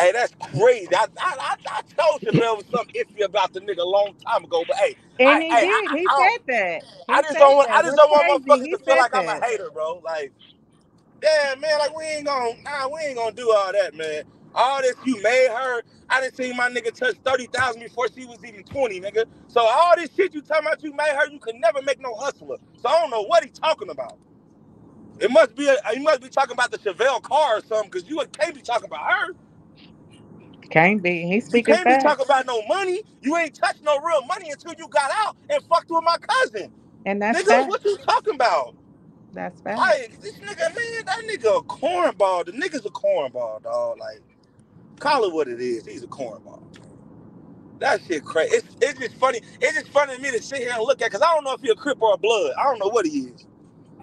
Hey, that's crazy. I, I, I, I told Shavel was something iffy about the nigga a long time ago, but hey, I, he hey, did. I, He I said that. I just don't want. I just What's don't want crazy? motherfuckers to feel said like I'm a hater, bro. Like, damn, man. Like we ain't gonna. Nah, we ain't gonna do all that, man. All this you made her. I didn't see my nigga touch thirty thousand before she was even twenty, nigga. So all this shit you talking about, you made her. You could never make no hustler. So I don't know what he talking about. It must be. A, you must be talking about the Chevelle car or something, because you can't be talking about her. Can't be. He You speaking can't be talking about no money. You ain't touched no real money until you got out and fucked with my cousin. And that's Nigga, what you talking about? That's facts. Like, this nigga, man, that nigga a cornball. The nigga's a cornball, dog. Like, call it what it is. He's a cornball. That shit crazy. It's, it's just funny. It's just funny to me to sit here and look at, because I don't know if he a crip or a blood. I don't know what he is.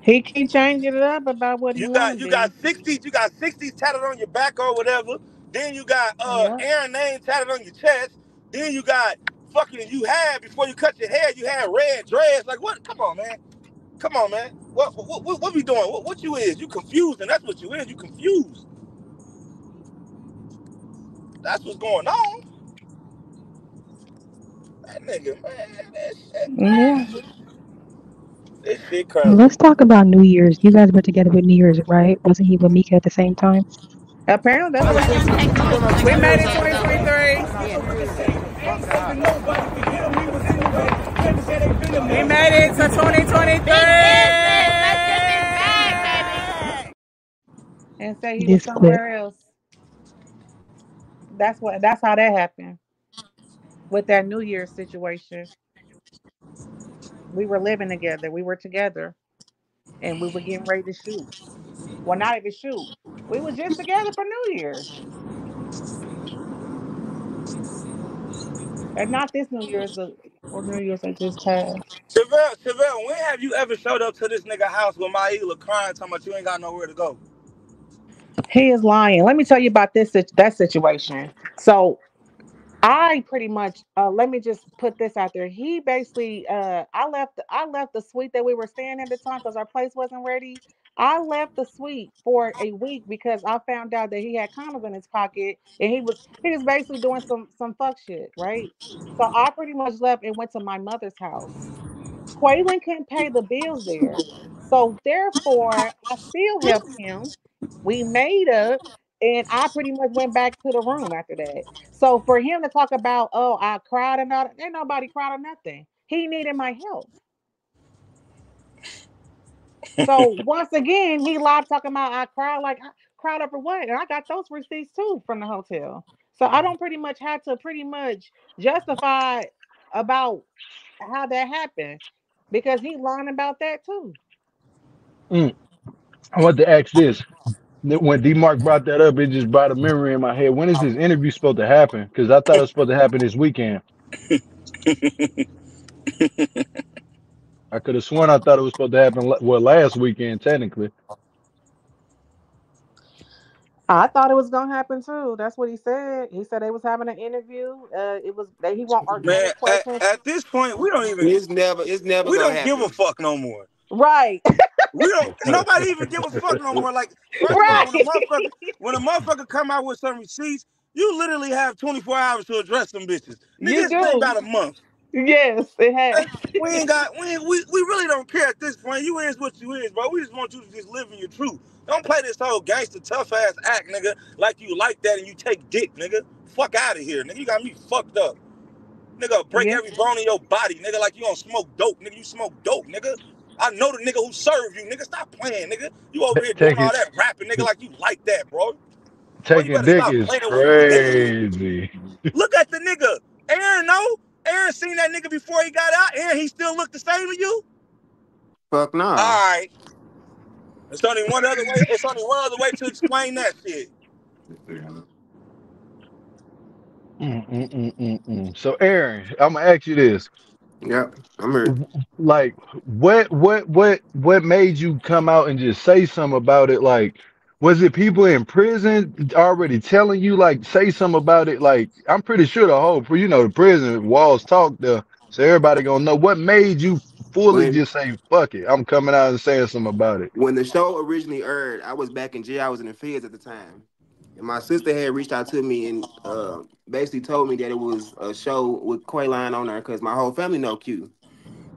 He keep changing it up about what he You want got to you got 60s, you got 60s tatted on your back or whatever. Then you got uh Yep. Aaron name tatted on your chest. Then you got fucking you had before you cut your hair, you had red dreads. Like what? Come on, man. Come on, man. What what what, what we doing? What, what you is? You confused, and that's what you is. You confused. That's what's going on. That nigga, man, that shit, Yeah. This shit crazy. Let's talk about New Year's. You guys were together with New Year's, right? Wasn't he with Mika at the same time? Apparently that's what we, we made it 2023. We made it to 2023. And say he was This clip. somewhere else. That's what. That's how that happened with that New Year's situation. We were living together. We were together, and we were getting ready to shoot. Well, not even shoot. We was just together for New Year's, and not this New Year's, or New Year's that just passed. Shavel, Shavel, when have you ever showed up to this nigga house with Maila crying, talking about you ain't got nowhere to go? He is lying. Let me tell you about this that situation. So I pretty much uh let me just put this out there. He basically uh I left I left the suite that we were staying at the time because our place wasn't ready. I left the suite for a week because I found out that he had condoms in his pocket and he was he was basically doing some some fuck shit, right? So I pretty much left and went to my mother's house. Quaylon couldn't pay the bills there. So therefore I still helped him. We made up and I pretty much went back to the room after that. So for him to talk about, oh, I cried and all, ain't nobody cried or nothing. He needed my help. So once again, he lied talking about I cried like I cried over what? And I got those receipts too from the hotel. So I don't pretty much have to pretty much justify about how that happened because he lying about that too. Mm. I want to ask this. When D Mark brought that up, it just brought a memory in my head. When is this interview supposed to happen? Because I thought it was supposed to happen this weekend. I could have sworn I thought it was supposed to happen well last weekend, technically. I thought it was gonna happen too. That's what he said. He said they was having an interview. Uh, it was that he won't answer Man, at, questions. at this point, we don't even It's never. It's never we gonna don't give a fuck no more. Right, We don't nobody even give a fuck no more. Like, first of when a motherfucker when a motherfucker come out with some receipts, you literally have 24 hours to address them bitches. Nigga, You it's been about a month. Yes, it has. We ain't got we, ain't, we we really don't care at this point. You is what you is, bro. We just want you to just live in your truth. Don't play this whole gangster tough ass act, nigga, like you like that and you take dick, nigga. Fuck out of here, nigga. You got me fucked up. Nigga, break Yeah. every bone in your body, nigga, like you don't smoke dope, nigga. You smoke dope, nigga. I know the nigga who served you, nigga. Stop playing, nigga. You over here doing Taking all that rapping, nigga, like you like that, bro. Bro, you taking better dick is playing with me, nigga. crazy. Look at the nigga. Aaron, no. Aaron seen that nigga before he got out. Aaron, he still looked the same to you. Fuck nah. All right. It's only one other way. It's only one other way to explain that shit. Mm, mm, mm, mm, mm. So, Aaron, I'm gonna ask you this: Yep, I'm here. like, what, what, what, what made you come out and just say something about it? Like, was it people in prison already telling you, like, say something about it? Like, I'm pretty sure the whole, you know, the prison walls talk there, so everybody gonna know. What made you fully When just say, "Fuck it"? I'm coming out and saying something about it. when the show originally aired, I was back in jail. I was in the feds at the time, and my sister had reached out to me and uh, basically told me that it was a show with Quaylon on there because my whole family know Q.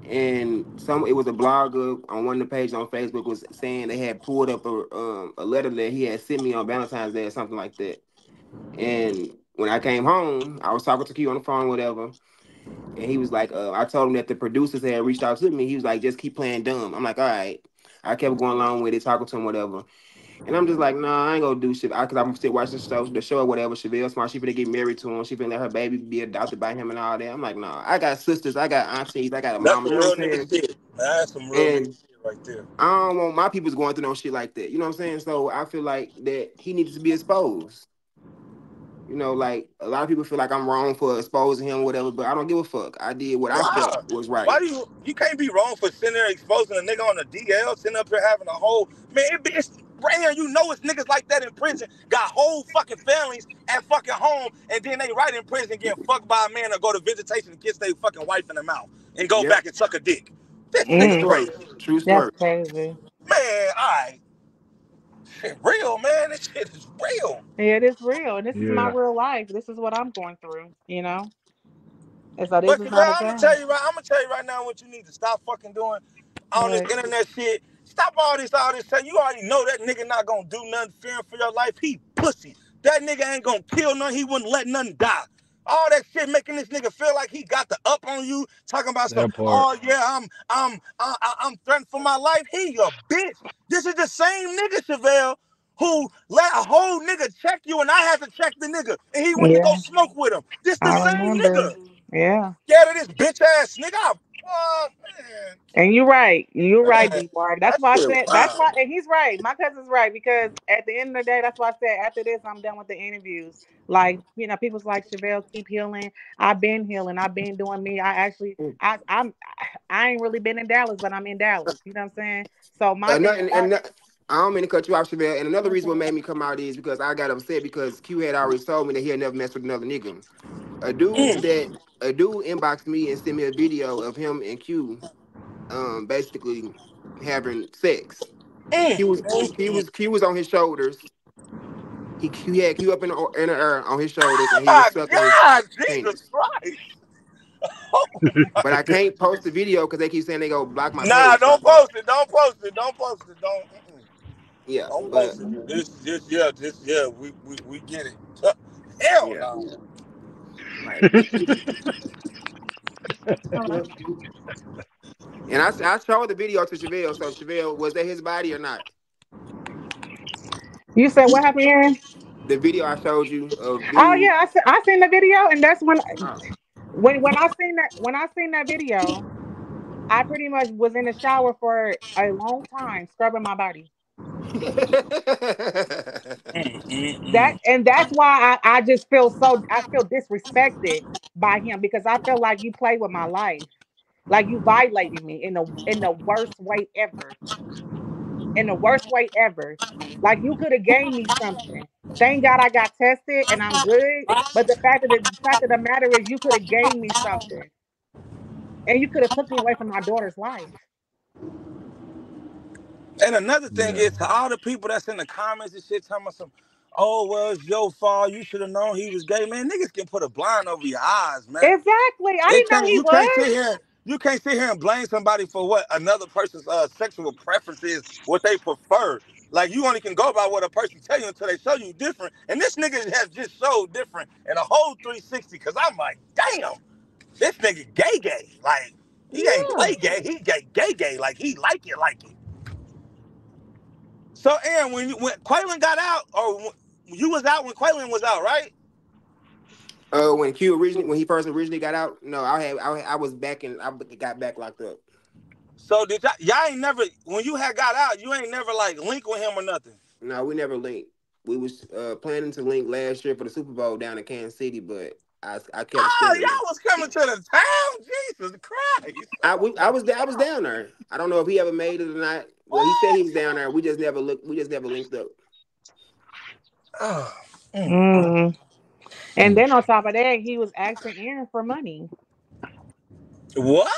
And some it was a blogger on one of the pages on Facebook was saying they had pulled up a um, a letter that he had sent me on Valentine's Day or something like that. And when I came home, I was talking to Q on the phone, whatever. And he was like, uh, I told him that the producers had reached out to me. He was like, just keep playing dumb. I'm like, all right. I kept going along with it, talking to him, whatever. And I'm just like, nah, I ain't gonna do shit. I, Cause I'm still watching the show, the show or whatever. Shavel Smart, she finna get married to him. She finna let her baby be adopted by him and all that. I'm like, nah, I got sisters, I got aunties, I got a That's mama. some real nigga shit. That's some real And shit right there. I don't want my people's going through no shit like that. You know what I'm saying? So I feel like that he needs to be exposed. You know, like a lot of people feel like I'm wrong for exposing him, or whatever, but I don't give a fuck. I did what I felt was right. Why do you you can't be wrong for sitting there exposing a nigga on the DL, sitting up here having a whole man, it, it's right here, you know it's niggas like that in prison, got whole fucking families at fucking home, and then they right in prison getting fucked by a man or go to visitation and kiss their fucking wife in the mouth and go Yep. back and suck a dick. This True nigga Mm, story. crazy. True that's story. crazy. Man, alright. Shit real, man. This shit is real. Yeah, it is real, and this is my real life. This is what I'm going through. You know, and so this But is Shavel, not a I'm gonna tell you right, I'm gonna tell you right now what you need to stop fucking doing on this internet shit. Stop all this, all this. You already know that nigga not gonna do nothing fearing for your life. He pussy. That nigga ain't gonna kill nothing. He wouldn't let nothing die. All that shit making this nigga feel like he got the up on you, talking about stuff. Part. Oh yeah, I'm I'm I, I- I'm threatened for my life. He a bitch. This is the same nigga Shavel who let a whole nigga check you, and I had to check the nigga, and he went to go smoke with him. This the I same remember. nigga. Yeah, of this bitch ass nigga. I, and you're right. You're right, D. That's why I said. That's why, and he's right. My cousin's right because at the end of the day, that's why I said after this, I'm done with the interviews. Like you know, people's like Shavel, keep healing. I've been healing. I've been doing me. I actually, mm. I, I'm, I ain't really been in Dallas, but I'm in Dallas. You know what I'm saying? So my Another, thing, and, and that- I don't mean to cut you off, Shavel. And another reason what made me come out is because I got upset because Q had already told me that he had never messed with another nigga. A dude Mm, that a dude inboxed me and sent me a video of him and Q, um, basically having sex. mm, Q was he was Q was on his shoulders. He, he had Q up in the in the air on his shoulders, and he was my sucking his God, Jesus. Christ. Oh But I can't post the video because they keep saying they go block my Nah, page. Don't post it. Don't post it. Don't post it. Don't. Yeah, Don't but post. This, this, yeah, this, yeah. We, we, we get it. Hell yeah, no. like. And I, I showed the video to Shavel. So Shavel, was that his body or not? you said what happened, Aaron? The video I showed you of Oh yeah, I, I seen the video, and that's when Oh. when when I seen that when I seen that video, I pretty much was in the shower for a long time scrubbing my body. Mm, mm, That mm. and that's why I, I just feel so I feel disrespected by him because I feel like you play with my life. Like you violated me in the in the worst way ever. In the worst way ever. Like you could have gave me something. Thank God I got tested and I'm good. But the fact of the, the fact of the matter is you could have gave me something. And you could have took me away from my daughter's life. And another thing Yeah. is to all the people that's in the comments and shit talking about some, oh well, it's your fault. You should have known he was gay. Man, niggas can put a blind over your eyes, man. Exactly. I It didn't know can't. he You can't sit here. You can't sit here and blame somebody for what another person's uh, sexual preference is, what they prefer. Like you only can go by what a person tell you until they show you different. And this nigga has just showed different in a whole 360. Cause I'm like, damn, this nigga gay gay. Like, He ain't play gay. He gay, gay, gay. Like he like it, like it. So, Aaron, when you, when Quaylon got out, or when, you was out when Quaylon was out, right? Uh, when Q originally, when he first originally got out, no, I had, I, I was back and I got back locked up. So did y'all, y'all ain't never when you had got out, you ain't never like link with him or nothing. No, we never linked. We was uh, planning to link last year for the Super Bowl down in Kansas City, but I, I kept. Oh, y'all was coming to the town, Jesus Christ! I, we, I was I was down there. I don't know if he ever made it or not. Well, he said he was down there. We just never looked. We just never linked up. Oh, Mm. And then on top of that, he was asking Aaron for money. what?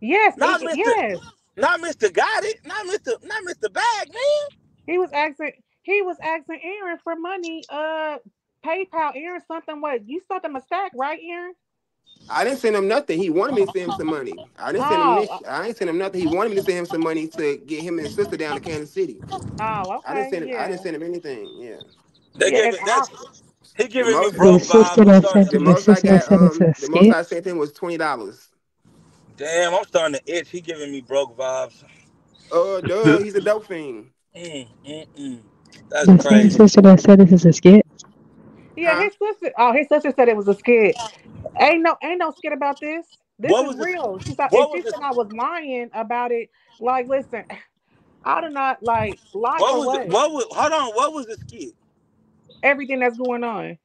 Yes, Not he- Mr. yes. Not Mr. Got it. Not Mr. Not Mr. Bag, man. He was asking he was asking Aaron for money. Uh PayPal Aaron something what you sent him a stack, right, Aaron? I didn't send him nothing. He wanted me to send him some money. I didn't send him. Oh. This, I didn't send him nothing. He wanted me to send him some money to get him and his sister down to Kansas City. Oh, okay. I didn't send. Him, yeah. I didn't send him anything. Yeah. They Yeah, give and. That's he giving The me most- The sister vibes. I'm that starting sent The most I sister got, sent um, us the most. I sent him was twenty dollars. damn, I'm starting to itch. He giving me broke vibes. Oh, duh, he's a dope fiend. Mm, mm, mm. That's The same crazy. sister that said this is a skit. Yeah, Huh? his sister. Oh, his sister said it was a skit. Ain't no, ain't no skit about this. This What is was the- real. She thought, what she was the- said I was lying about it. Like, listen, I do not like lie What was what. it? What was? Hold on. What was the skit? Everything that's going on.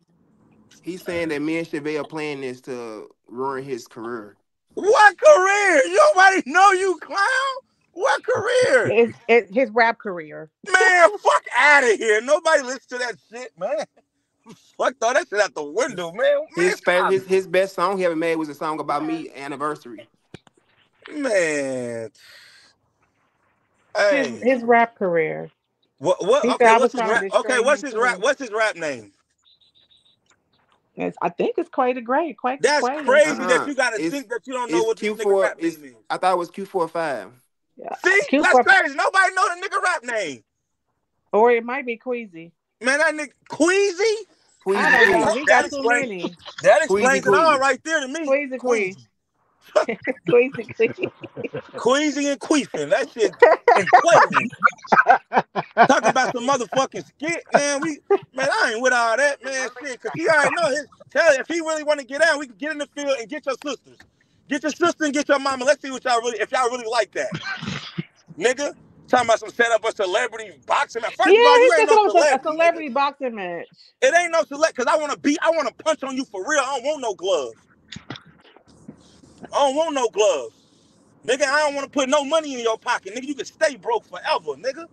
He's saying that me and Shavel are playing this to ruin his career. What career? Nobody know you, clown. What career? It's, it, his rap career. Man, fuck out of here. Nobody listen to that shit, man. Fuck, throw that shit out the window, man. Man, His favorite, his, his best song he ever made was a song about me anniversary. man. His, Hey, his rap career. what? What? He Okay, what's his trying rap? Okay, what's his rap? What's his rap name? It's, I think it's Quay the Great. Quay, That's Quay. crazy Uh-uh. that you gotta It's- think that you don't know It's what this Q nigga four. rap It's, name is. I thought it was Q four five. See, Q that's crazy. Nobody know the nigga rap name. Or it might be Queasy. Man, that nigga Queasy. Queasy, I don't know. Queasy. He That got too explains- many. That Queasy, explains it all Queasy. right there to me. Queasy, Queasy. Queasy, Queasy. Queasy and Queefing. That shit and Quaking. Talking about some motherfucking skit, man. We man, I ain't with all that, man. Shit, cause he already know his tell you if he really want to get out, we can get in the field and get your sisters. Get your sister and get your mama. Let's see what y'all really if y'all really like that. Nigga. Talking about some set up a celebrity boxing match. First yeah, of all, he you said ain't it no was a, a celebrity. celebrity boxing match. It ain't no select because I want to beat. I want to punch on you for real. I don't want no gloves. I don't want no gloves, nigga. I don't want to put no money in your pocket, nigga. You can stay broke forever, nigga.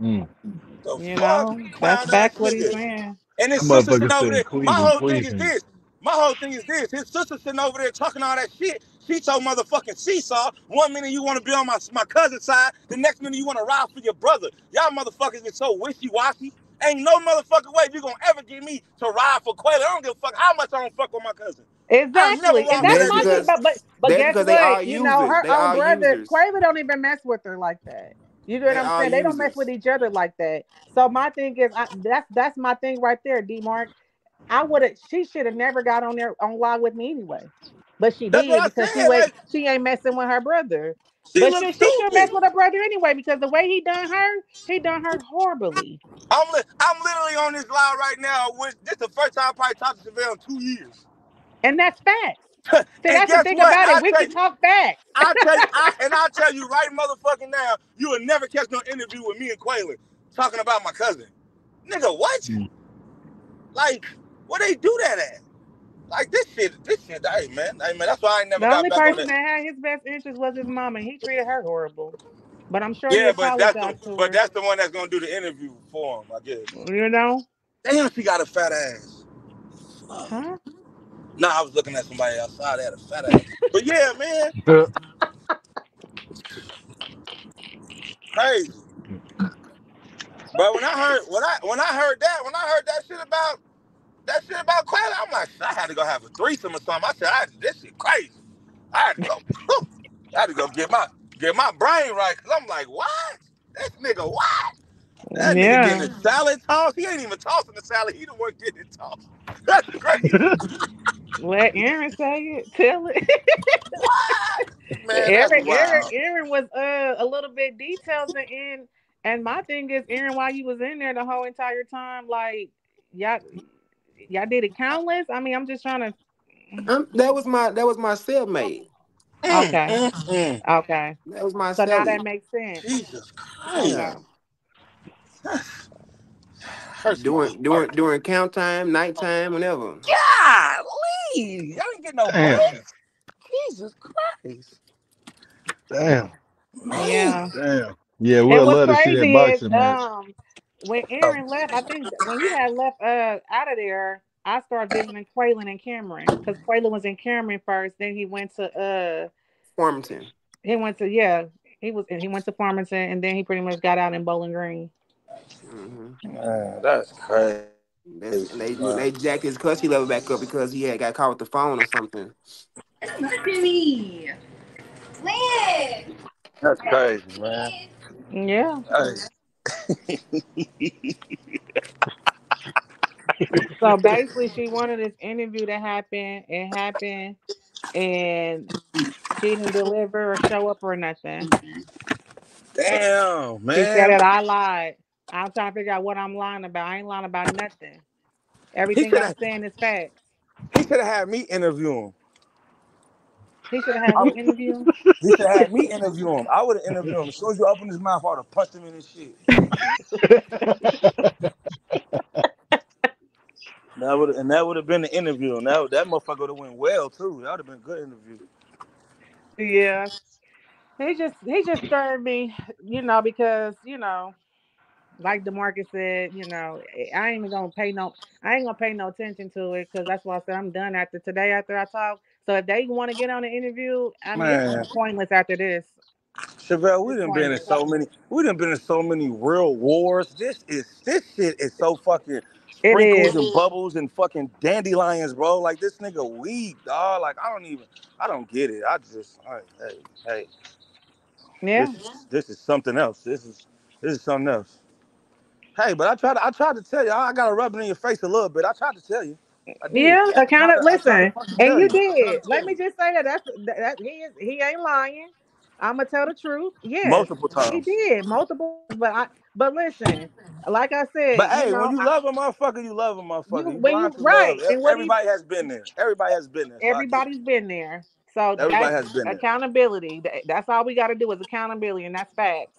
Mm. The You fuck, know, that's ass back what he's saying. And his That sister sitting over there. said My queasy, whole thing is this. My whole thing is this. His sister sitting over there talking all that shit. She told motherfucking Seesaw, one minute you want to be on my, my cousin's side, the next minute you want to ride for your brother. Y'all motherfuckers get so wishy-washy. Ain't no motherfucking way you gonna ever get me to ride for Quayle. I don't give a fuck how much I don't fuck with my cousin. Exactly, and that's That's my because- thing. But but, but that's guess because what? they are you know, her They own brother users. Quaver don't even mess with her like that. You know what They I'm are saying? They don't mess with each other like that. So my thing is, I, that's that's my thing right there, D Mark. I would have. She should have never got on there on live with me anyway, but she That's did what I because she said, ain't like- she ain't messing with her brother. She but looks she, she should mess with her brother anyway because the way he done her, he done her horribly. I'm li- I'm literally on this live right now. Which this the first time I probably talked to Shavel in two years. And that's facts. See, and that's the guess thing what? about I it. We tell can you, talk back. I tell you, I, and I tell you right motherfucking now, you will never catch no interview with me and Quaylon talking about my cousin. Nigga, what? Mm. Like, where they do that at? Like this shit, this shit, hey man, hey man, that's why I ain't never The got only back on person that. that had his best interest was his mom, and He treated her horrible. But I'm sure Yeah, he but that's apologized the, but that's the one that's gonna do the interview for him, I guess. You know? Damn, she got a fat ass. Huh? No, I was looking at somebody outside that had a fat ass. But yeah, man, crazy. But when I heard when I when I heard that when I heard that shit about that shit about Quayle, I'm like, I had to go have a threesome or something. I said, I, this shit crazy. I had to go. I had to go get my get my brain right because I'm like, what? This nigga, what? That nigga Yeah. getting his salad tossed. He ain't even tossing the salad. He the one getting it tossed. That's crazy. Let Aaron say it. Tell it. Man, Aaron, Aaron. Aaron was uh, a little bit detailed in. And my thing is, Aaron, while you was in there the whole entire time, like y'all, y'all did it countless. I mean, I'm just trying to. Um, that was my that was my cellmate. Okay. Mm, mm, Okay. That was my So now that makes sense. Jesus Christ. Yeah. Hurts During during during count time, nighttime, whenever. Golly, I didn't get no Damn. break. Jesus Christ. Damn. Man. Yeah. Damn. Yeah, we'll love to see that crazy is, boxing match. um, when Aaron left, I think when you had left uh out of there, I started visiting Quaylon and Cameron because Quaylon was in Cameron first. Then he went to uh Farmington. he went to yeah he was and he went to Farmington and then he pretty much got out in Bowling Green. hmm Man, that's crazy. That's, and they Wow. they jacked his custody level back up because he had got caught with the phone or something. That's crazy, man. Yeah. Hey. So basically, she wanted this interview to happen. It happened, and she didn't deliver or show up or nothing. Damn, man. She said that I lied. I'm trying to figure out what I'm lying about. I ain't lying about nothing. Everything I'm saying is fact. he should have had me interview him. He should have had who interview him? he should have had me interview him. I would have interviewed him. As soon as you open his mouth, I would have punched him in his shit. That would and that would have been the interview. And that that motherfucker would have went well too. That would have been a good interview. Yeah. He just he just stirred me, you know, because you know, like Demarcus said, you know, I ain't even gonna pay no, I ain't gonna pay no attention to it because that's why I said I'm done after today. After I talk, so if they want to get on the interview, I mean, it's Man, pointless after this. Shavel, we It's done been in so many we done been in so many real wars. This is this shit is so fucking sprinkles and bubbles and fucking dandelions, bro. Like this nigga weak, dog. Like I don't even I don't get it. I just I, hey, hey, Yeah. this is this is something else. This is this is something else. Hey, but I tried to I tried to tell you, I gotta rub it in your face a little bit. I tried to tell you. I did. Yeah, I I kind of to, I tried to listen, and you you. I tried did. Let me just say that that's that, that he is he ain't lying. I'm gonna tell the truth. Yeah, Multiple times he did multiple. But I but listen, like I said, But you hey, when you I, love a motherfucker, you love a motherfucker. you You when blind you to love. right, and what he Everybody has been there. Everybody has been there. So I get it. everybody's been there. So Everybody that's has been accountability. That- That's all we got to do is accountability, and that's facts.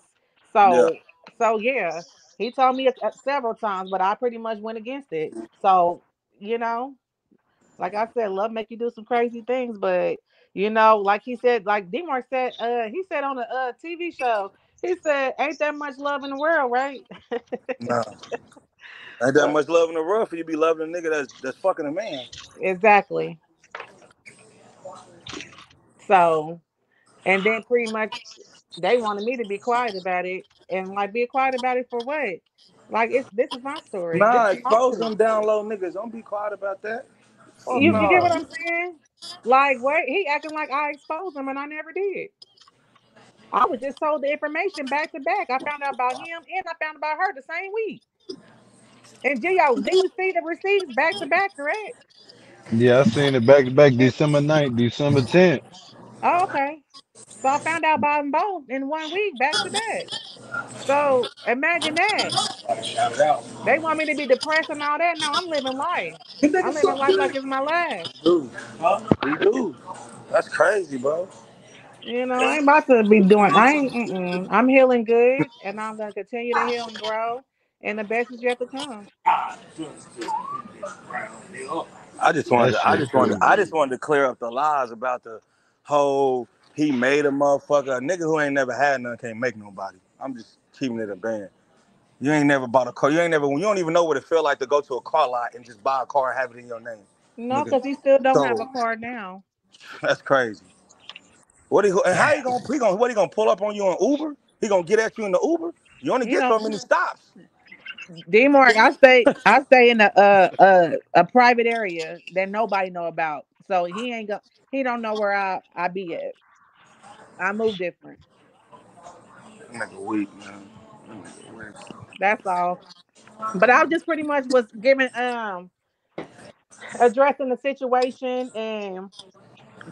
Yeah. So so yeah, he told me uh, several times, but I pretty much went against it. So you know, like I said, love make you do some crazy things, but you know, like he said, like Demar said, uh, he said on a uh TV show, he said, "Ain't that much love in the world, right?" No. Ain't that much love in the world for you to be loving a nigga that's that's fucking a man. exactly. So, and then pretty much they wanted me to be quiet about it, and like be quiet about it for what? Like it's this is my story. Nah, is my expose truth. them down low niggas. Don't be quiet about that. Fuck You you get what I'm saying? Like what? He acting like I exposed him, and I never did. I was just told the information back to back. I found out about him and I found about her the same week. And Geo, did you see the receipts back to back, correct? Yeah, I seen it back to back December 9th, December 10th. Oh, okay. So I found out about them both in one week, back to back. So imagine that. Shout it out. They want me to be depressed and all that. No, I'm living life. I'm living life like it's my last. Dude. Huh? We do. That's crazy, bro. You know, I ain't about to be doing. I ain't. Mm-mm. I'm healing good, and I'm gonna continue to heal and grow. And the best is yet to come. I just That wanted I just wanted I just wanted to clear up the lies about the whole he made a motherfucker. A nigga who ain't never had none can't make nobody. I'm just keeping it a band. You ain't never bought a car. You ain't never. You don't even know what it feel like to go to a car lot and just buy a car and have it in your name. No, because he still don't have a car now. that's crazy. What he and how he gonna he gonna what he gonna pull up on you on Uber? He gonna get at you in the Uber? You only You get so many stops. D-Mark, I stay I stay in a uh uh a private area that nobody know about. So he ain't go he don't know where I I be at. I move different. That nigga weak, man. That nigga weak. That's all. But I just pretty much was giving um addressing the situation and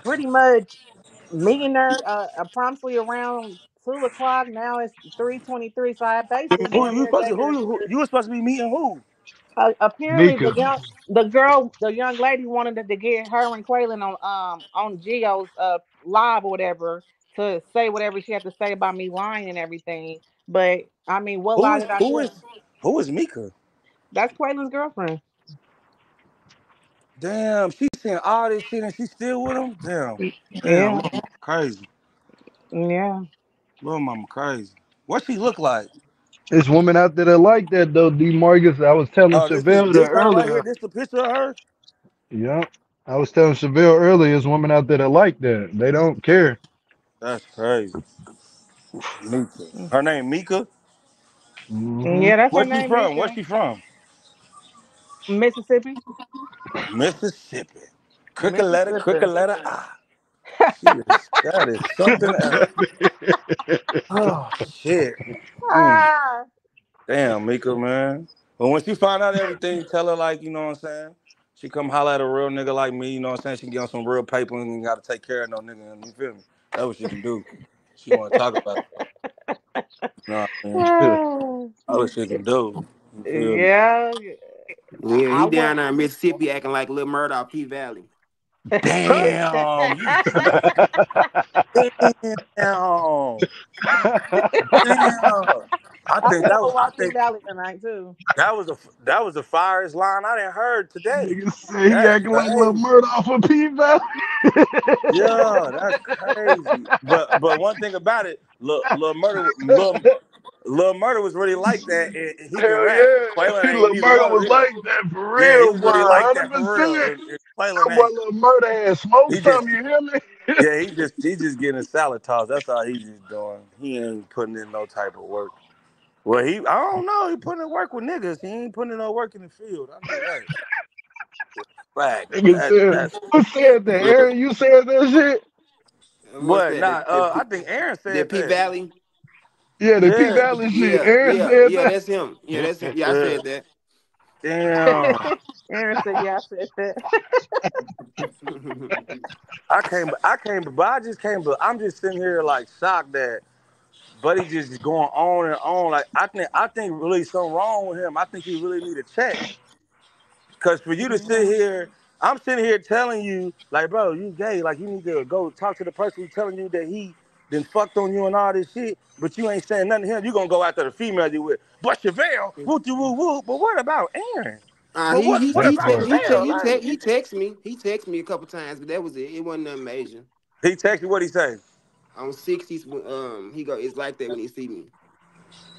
pretty much meeting her uh, uh, promptly around two o'clock. Now it's three twenty-three. So I basically Who you there, supposed to who, who you was supposed to be meeting who? Uh, apparently, Mika. the young, the girl, the young lady wanted to get her and Quaylon on um on Geo's uh live or whatever to say whatever she had to say about me lying and everything. But I mean, what Who lie is did I who tell? is who is Mika? That's Quaylon's girlfriend. Damn, she's saying all this shit and she's still with him. Damn, damn, Yeah, little crazy. yeah. Little mama crazy. What she look like? This woman out there that like that though, D Marcus. I was telling Oh, this is Shavel this that right here. earlier. This the picture of her. Yeah. I was telling Shavel earlier, it's women out there that like that. They don't care. That's crazy. Mika. Her name Mika. hmm Yeah, that's her Where she name, from? Where Mika. she from? Mississippi. Mississippi. Crooked letter, crooked Mississippi. letter ah. She that is something else. Oh shit. Mm. Ah, Damn, Mika, man. But when she find out everything, tell her like, you know what I'm saying? She come holler at a real nigga like me, you know what I'm saying? She can get on some real paper and ain't gotta take care of no nigga, you feel me? That's what she can do. She wanna talk about it. You know what I mean? ah. That's what she can do. You feel me? yeah. Yeah, he I down there in Mississippi acting like Lil Murdoch P Valley. Damn, damn. Damn. I I think think that I'm was gonna I watch P think Valley tonight too. that was a that was the firest line I didn't heard today. Nigga say he That's acting like Lil crazy. Murdoch for P Valley. Yeah, that's crazy. But but one thing about it, Lil, Lil Murder, Lil, Lil Murder was really like that, and he Hell yeah. Quaylon Lil Murder was like that for Yeah, he real, was boy. really like that for real. 100%. And, and That boy ain't. Murder had smoked He just some, you hear me? yeah, he just he just getting a salad toss. That's all he's just doing. He ain't putting in no type of work. Well, he I don't know. He putting in work with niggas. He ain't putting in no work in the field. I know that. Fact. Nigga That, said, that's who said that? Aaron, you said that shit? What's But nah, uh, I think Aaron said that P. Valley? Yeah, the P Valley shit. Yeah, Aaron yeah, said yeah, that. that's him. Yeah, that's him. Yeah, I said that. Damn. Aaron said, "Yeah, I said that." I came, I came, but I just came, but I'm just sitting here like shocked that Buddy just going on and on. Like I think, I think really something wrong with him. I think he really need a check. Cause for you to sit mm-hmm. here, I'm sitting here telling you, like, bro, you gay. Like you need to go talk to the person who's telling you that he then fucked on you and all this shit. But you ain't saying nothing to him. You gonna go after the female you with. But Shavel, woo woo woo. But what about Aaron? Uh, But he what he what he about te- he te- he, te- he text me. He texted me a couple times, but that was it. It wasn't nothing major. he texted what he say. On sixties, um, he go. It's like that when he see me.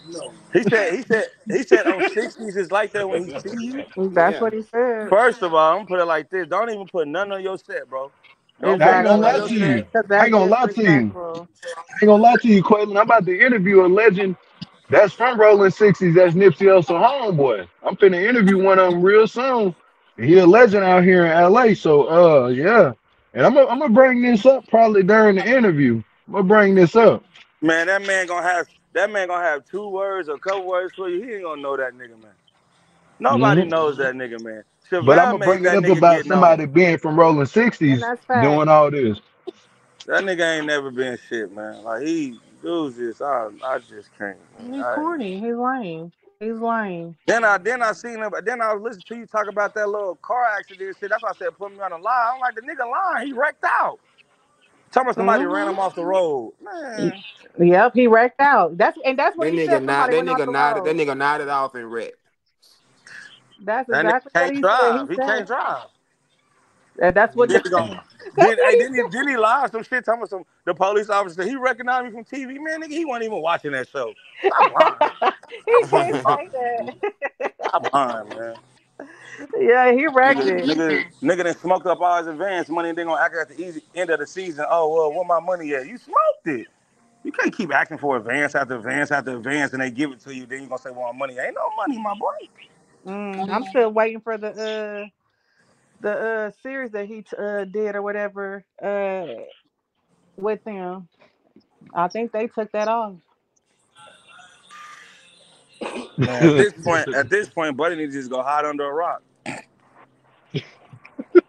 No. He said he said he said on sixties it's like that when he see you. That's Yeah. what he said. First of all, I'm gonna put it like this. Don't even put none on your set, bro. Don't I put ain't gonna lie to you. I that ain't gonna lie to you. I ain't gonna lie to you, Quaylon. I'm about to interview a legend that's from Rolling 60s. That's Nipsey Hussle homeboy. I'm finna interview one of them real soon. He a legend out here in LA. So uh yeah. And I'm gonna I'm gonna bring this up probably during the interview. I'm gonna bring this up. Man, that man gonna have that man gonna have two words or a couple words for you. He ain't gonna know that nigga, man. Nobody Mhm. knows that nigga, man. But I'm gonna bring it that up about get known. somebody being from Rolling 60s doing all this. That nigga ain't never been shit, man. Like he dudes just I I just can't, man. He's I, corny. He's lame. He's lame. then I then I seen him, then I was listening to you talk about that little car accident shit. That's why I said put me on the line. I'm like the nigga lying. He wrecked out. Tell me somebody ran hmm him off the road, man. Yep, he wrecked out. That's and that's what That he nigga said. not Somebody that went off nigga the nodded that nigga nodded off and wrecked. That's That exactly what can't he said. drive. He He can't drive. and that's what Then the, he go, then, then he then he lied some shit. Talking about some the police officer. He recognized me from TV. Man, nigga, he wasn't even watching that show. Stop lying. said. he did say that. Stop lying, man. yeah, he wrecked Nigga, it. nigga, nigga done smoked up all his advance money and then gonna act at the easy end of the season. Oh, well, where my money at? You smoked it. You can't keep asking for advance after advance after advance and they give it to you. Then you gonna say, well, my money ain't no money, my boy. Mm, I'm still waiting for the uh the uh series that he t- uh did or whatever uh with them. I think they took that off. Man, at this point, at this point, Buddy needs to just go hide under a rock.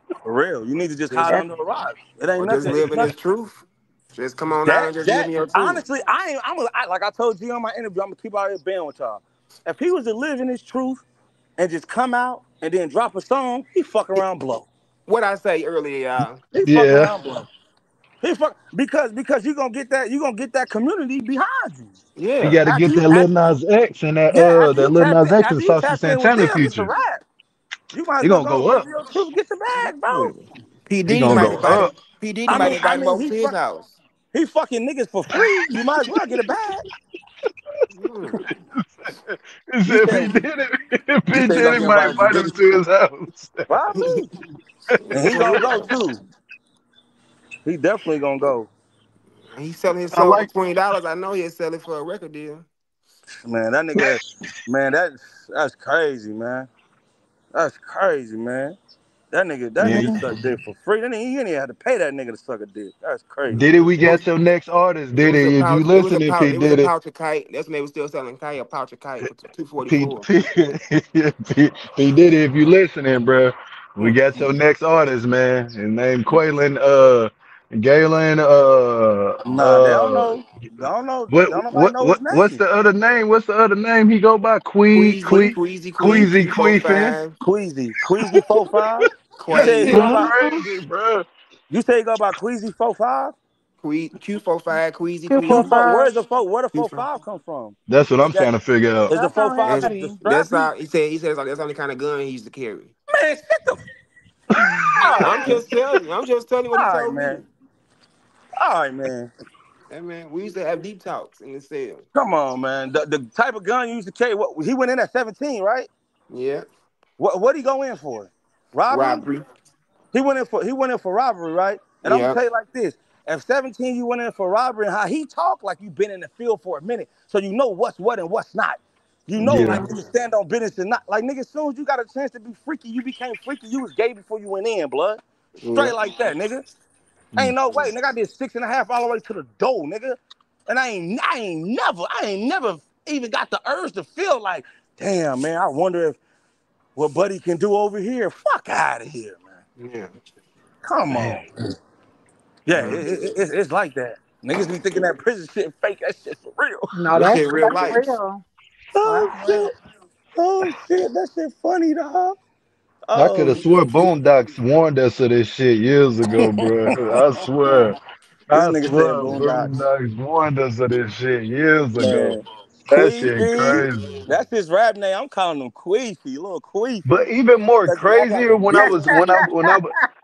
For real. You need to just Just hide under a rock. It ain't or just nothing. live It's in his truth. Just come on out and just live that in your truth. honestly, I ain't. I'm a, I, like I told you on my interview. I'm gonna keep out here being with y'all. If he was to live in his truth and just come out and then drop a song, he fuck around blow. What I say earlier, y'all. He fuck Yeah. around blow. He fuck because because you gonna get that you gonna get that community behind you. Yeah, you got to After get you that Lil after, Nas X and that yeah, uh that you Lil tap Nas in, X after and Saucy tap in with Santana them, it's a feature. wrap. You might as He well gonna go go up. your get the bag, bro. Yeah. P He Diddy gonna might go invite him. up. P Diddy I might mean, I invite him mean, over he his fuck, house. he fucking niggas for free. You might as well get a bag. He said said P Diddy, you P said he Diddy gonna might invite him to his house. Probably. And he gonna go too. He definitely gonna go. He's selling his I soul for like. twenty dollars. I know he'll sell it for a record deal. Man, that nigga, man, that's that's crazy, man. That's crazy, man. That nigga, that Yeah. nigga suck dick for free. That nigga, you didn't even have to pay that nigga to suck a dick. That's crazy. Did It We got your next artist. Did it was if you pouch. It was a listening, pouch. It was pouch of kite. That's when they were still selling kite. A pouch of kite for two forty P, four. P, P, P Diddy, if you listening, bro, we got your next artist, man. His name Quaylon, uh, Galen, uh, Nah, they don't uh, know. They don't know. what, Don't nobody what, know what, his what's the other name? What's the other name he go by? Quee, Queasy, Quee, Queasy, Queasy, Queasy, Q four Queefin. five, Queasy, Queasy four. You say go by. crazy, bro. You say he go by Queasy four five. Que Q four five, Queasy, four Q Queasy, four. five. Where's the four? Where the four four. five come from? That's what I'm that trying to figure out. is the That's four five That's the, the team. that's how he said. He said that's that's the only kind of gun he used to carry. Man, shut the. I'm just telling you. I'm just telling you what he all right, told me. man. All right, man. Hey man, we used to have deep talks in the cell. Come on, man. The, the type of gun you used to carry. What he went in at seventeen, right? Yeah, What what he go in for? Robbery. robbery. He went in for he went in for robbery, right? And I'm gonna tell you like this: At 17, you went in for robbery, and how he talked like you been in the field for a minute, so you know what's what and what's not. You know, Yeah. like you stand on business and not like nigga. As soon as you got a chance to be freaky, you became freaky. You was gay before you went in, blood. Straight Yeah. like that, nigga. Ain't no way, nigga. I did six and a half all the way to the door, nigga. And I ain't, I ain't never, I ain't never even got the urge to feel like, damn, man. I wonder if what Buddy can do over here. Fuck out of here, man. Yeah. Come Man. on. Yeah, Mhm. it, it, it- it's like that. Niggas be thinking that prison shit fake. That shit for real. No, That that's, real life. real. Oh That's shit. Oh shit. That shit funny, dog. I could Oh have swore Boondocks warned us of this shit years ago, bro. I swear. This I nigga swear said Boondocks. Boondocks warned us of this shit years ago. Man. That shit Queefy. crazy. That's his rap name. I'm calling him Queefy, little Queefy. But even more Cause crazier when I was when I when I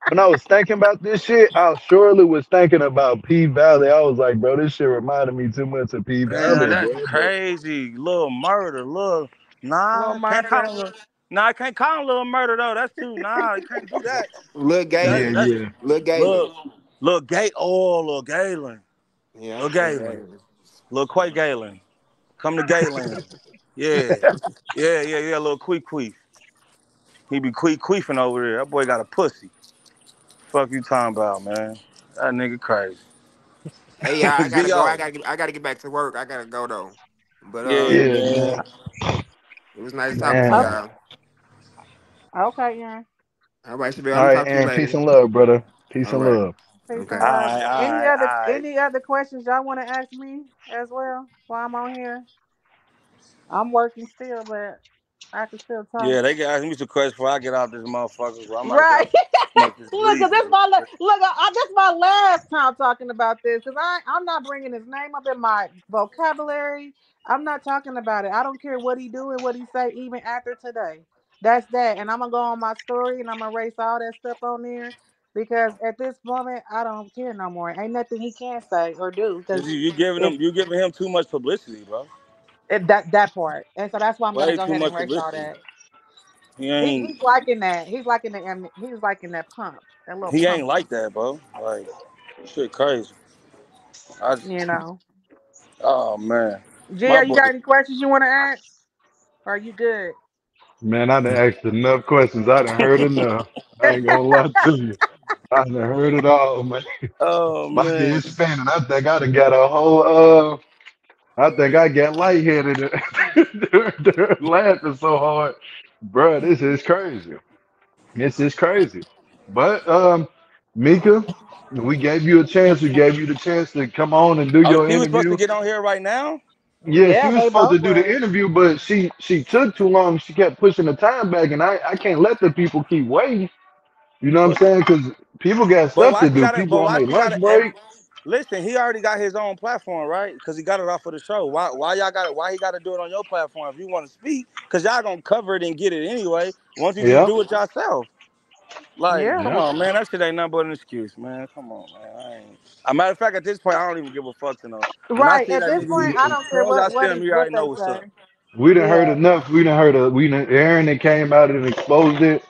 when I was thinking about this shit, I surely was thinking about P Valley. I was like, bro, this shit reminded me too much of P Man, Valley, that's bro. Crazy. Little murder, little nah, Little can't call him nah, I can't call him little murder though. That's too nah, you can't do that. Lil yeah, Galen. That's yeah. Lil Galen. little little Gay oh little Galen. Yeah. Lil Lil Galen. Galen. Little Quay Galen. Come to Galen. Yeah. Yeah, yeah, yeah, little queef queef. He be queef queefing over there. That boy got a pussy. Fuck you talking about, man. That nigga crazy. Hey, y'all, I gotta go. I gotta get. I gotta get back to work. I gotta go though. But uh, Yeah, Yeah, man. man. it was nice talking to y'all. Okay, yeah. All right, Shavel. All I'm right, talk to you and peace and love, brother. Peace All and right. love. Peace Okay. and uh, All love. right, all Any right, other all right. any other questions y'all want to ask me as well while I'm on here? I'm working still, but I can still talk. Yeah, they can ask me some questions before I get out this motherfucker. Bro. I'm Right. to get out smoke this look, weed. this bro. my look. I, I, this my last time talking about this, cause I I'm not bringing his name up in my vocabulary. I'm not talking about it. I don't care what he do and what he say, even after today. That's that, and I'm gonna go on my story and I'm gonna erase all that stuff on there because at this moment I don't care no more. Ain't nothing he can say or do Cause you, you giving him you giving him too much publicity, bro. it, that that part, and so that's why I'm gonna go ahead and much erase all that. He He, ain't he's liking that. He's liking the he's liking that pump, that little he pump. ain't like that, bro. Like shit crazy. I just, You know. oh man. G, My you boy got any questions you want to ask? Or are you good? Man, I done asked enough questions. I done heard enough. I ain't gonna lie to you. I done heard it all, man. Oh My head man. is spinning. I think I done got a whole uh I think I got lightheaded laughing so hard. Bruh, this is crazy. This is crazy. But um, Mika, we gave you a chance. We gave you the chance to come on and do Oh, your he was supposed to interview. get on here right now. Yeah, Yeah, she was supposed to do the interview, but she she took too long. She kept pushing the time back, and I I can't let the people keep waiting. You know what I'm saying? Because people got but stuff to do. got it? People But on why their she got lunch break. listen, he already got his own platform, right? Because he got it off of the show. Why why y'all got it? Why he got to do it on your platform if you want to speak? Because y'all gonna cover it and get it anyway. Once you just Yeah, do it yourself. Like, Yeah. come yeah. on, man. That shit ain't nothing but an excuse, man. Come on, man. I ain't. A matter of fact, at this point, I don't even give a fuck to know. When Right. At this point, he, I don't care soon as I what what him, what know what's up. We done heard enough. We done heard a we done Aaron that came out and exposed it,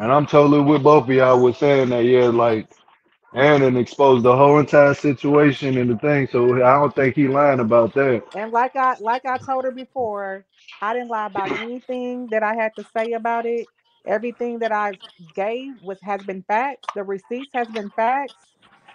and I'm totally with both of y'all with saying that. Yeah, like Aaron done exposed the whole entire situation and the thing. So I don't think he lying about that. And like I like I told her before, I didn't lie about anything that I had to say about it. Everything that I gave was has been facts. The receipts has been facts.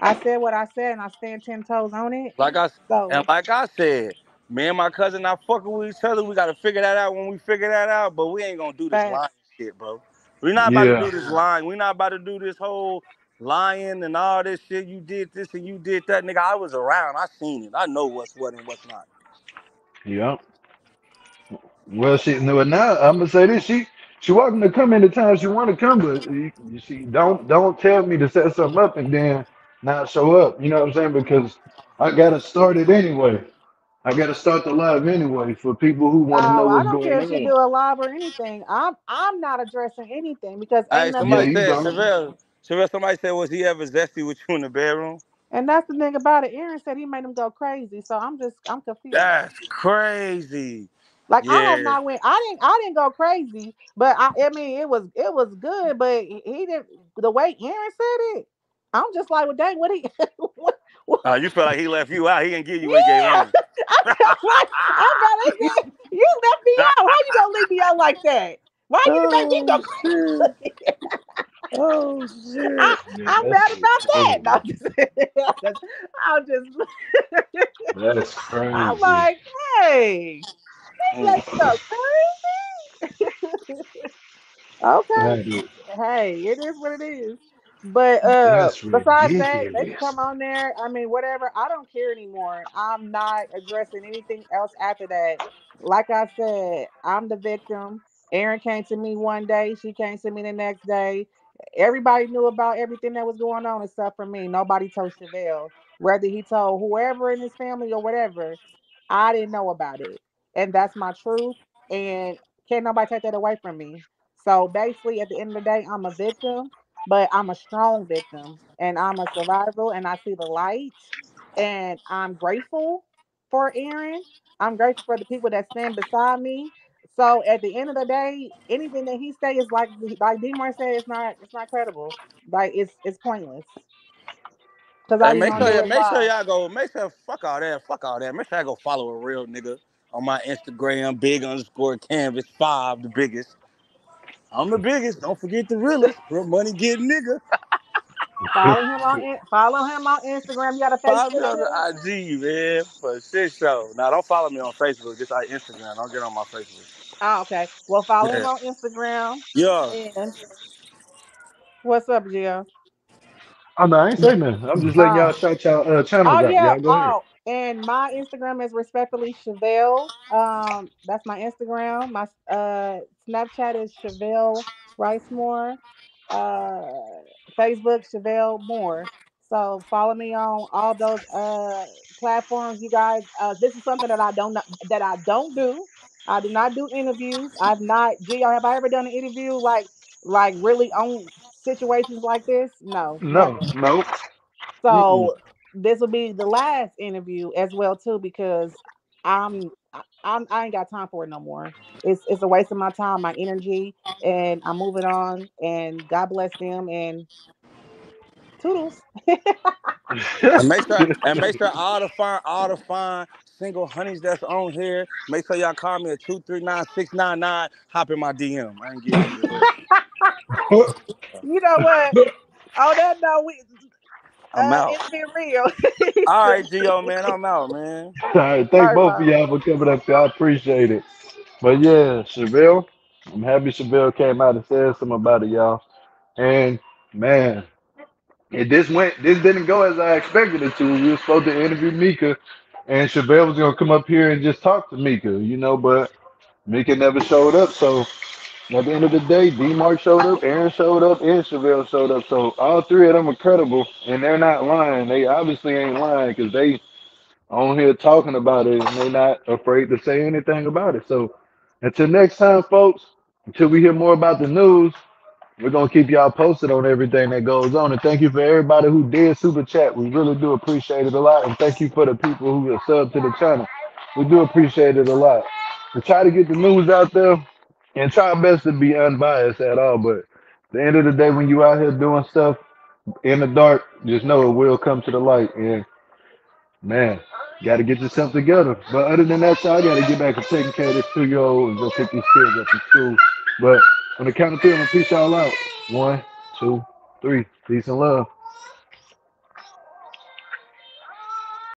I said what I said and I stand ten toes on it. Like I s- and like I said, me and my cousin not fucking with each other. We gotta figure that out when we figure that out. But we ain't gonna do this lying shit, bro. We not about to do this lying. We're not about to do this whole lying and all this shit. You did this and you did that, nigga. I was around. I seen it. I know what's what and what's not. yeah. Well, she no. Now I'm gonna say this. She she welcome to come anytime she want to come, but you, you see, don't don't tell me to set something up and then not show up. You know what I'm saying? Because I gotta start it anyway. I gotta start the live anyway for people who want to oh, know what's going Oh, I what's don't care going if you do a live or anything. I'm I'm not addressing anything because Hey, ain't nothing Yeah, somebody you said, go. Shavel, Shavel, somebody said, was he ever zesty with you in the bedroom? and that's the thing about it. Aaron said he made him go crazy. So I'm just I'm confused. That's crazy. Like I have Yeah. not went. I didn't. I didn't go crazy, but I. I mean, it was it was good, but he he didn't. The way Aaron said it, I'm just like, well, dang, what he? what, what, Uh, you feel like he left you out. He didn't give you what he gave him. I'm just like, I'm about to you left me out. How you gonna leave me out like that? Why you make me go oh, shit. crazy? Oh, I, shit. Man, I'm mad shit about that. No. I'm just, I'm just, That's I'm crazy. like, hey, he let you go crazy. okay. Hey, it is what it is. But uh besides that, they come on there. I mean, whatever. I don't care anymore. I'm not addressing anything else after that. Like I said, I'm the victim. Aaron came to me one day, she came to me the next day. Everybody knew about everything that was going on except for me. Nobody told Shavel. Whether he told whoever in his family or whatever, I didn't know about it. And that's my truth. And can't nobody take that away from me. So basically, at the end of the day, I'm a victim, but I'm a strong victim and I'm a survivor and I see the light. And I'm grateful for Aaron. I'm grateful for the people that stand beside me. So at the end of the day, anything that he say is like like Demar said, it's not it's not credible. Like it's it's pointless. Cause Hey, you make sure, make sure y'all go. Make sure, fuck all that, fuck all that. Make sure I go follow a real nigga on my Instagram, big underscore canvas five, the biggest. I'm the biggest. Don't forget the realest, real money getting nigga. Follow him on follow him on Instagram. You got a Follow me on too? the IG, man, for shit show. Now, don't follow me on Facebook. Just like Instagram. Don't get on my Facebook. Oh, okay. Well, follow him on Instagram. yeah. And what's up, Geo? Oh no, I ain't saying nothing. I'm just letting y'all Oh, shout y'all uh, channels oh out. yeah. Y'all go ahead. And my Instagram is respectfully Shavel. Um, that's my Instagram. My uh Snapchat is Shavel Ricemore. Uh, Facebook Shavel Moore. So follow me on all those uh platforms, you guys. Uh, this is something that I don't that I don't do. I do not do interviews. I've not. Geo, have I ever done an interview like like really on situations like this? No, No, never. nope. Mm-mm. So this will be the last interview as well too because I'm I- I'm I ain't got time for it no more. It's it's a waste of my time, my energy, and I'm moving on. And God bless them and toodles. And make sure, and make sure all the fine, all the fine single honeys that's on here. Make sure y'all call me at two three nine six nine nine. Hop in my DM. I ain't getting you know what? On that note, we I'm uh out. it's been real. All right, Geo, man. I'm out, man. All right, All thank right, both of y'all for coming up here. I appreciate it. But yeah, Shavel, I'm happy Shavel came out and said something about it, y'all. And man, it, this went this didn't go as I expected it to. We were supposed to interview Mika, and Shavel was gonna come up here and just talk to Mika, you know, but Mika never showed up. So at the end of the day, D Mark showed up, Aaron showed up, and Shavel showed up. So all three of them are credible, and they're not lying. They obviously ain't lying because they on here talking about it, and they're not afraid to say anything about it. So until next time, folks, until we hear more about the news, we're gonna keep y'all posted on everything that goes on. And thank you for everybody who did super chat. We really do appreciate it a lot. And thank you for the people who are sub to the channel. We do appreciate it a lot. We try to get the news out there and try best to be unbiased at all. But the end of the day, when you out here doing stuff in the dark, just know it will come to the light. And man, got to get yourself together. But other than that, y'all got to get back to taking care of this two year old and go pick these kids up from school. But on the count of three, I'm gonna peace y'all out. One, two, three. Peace and love.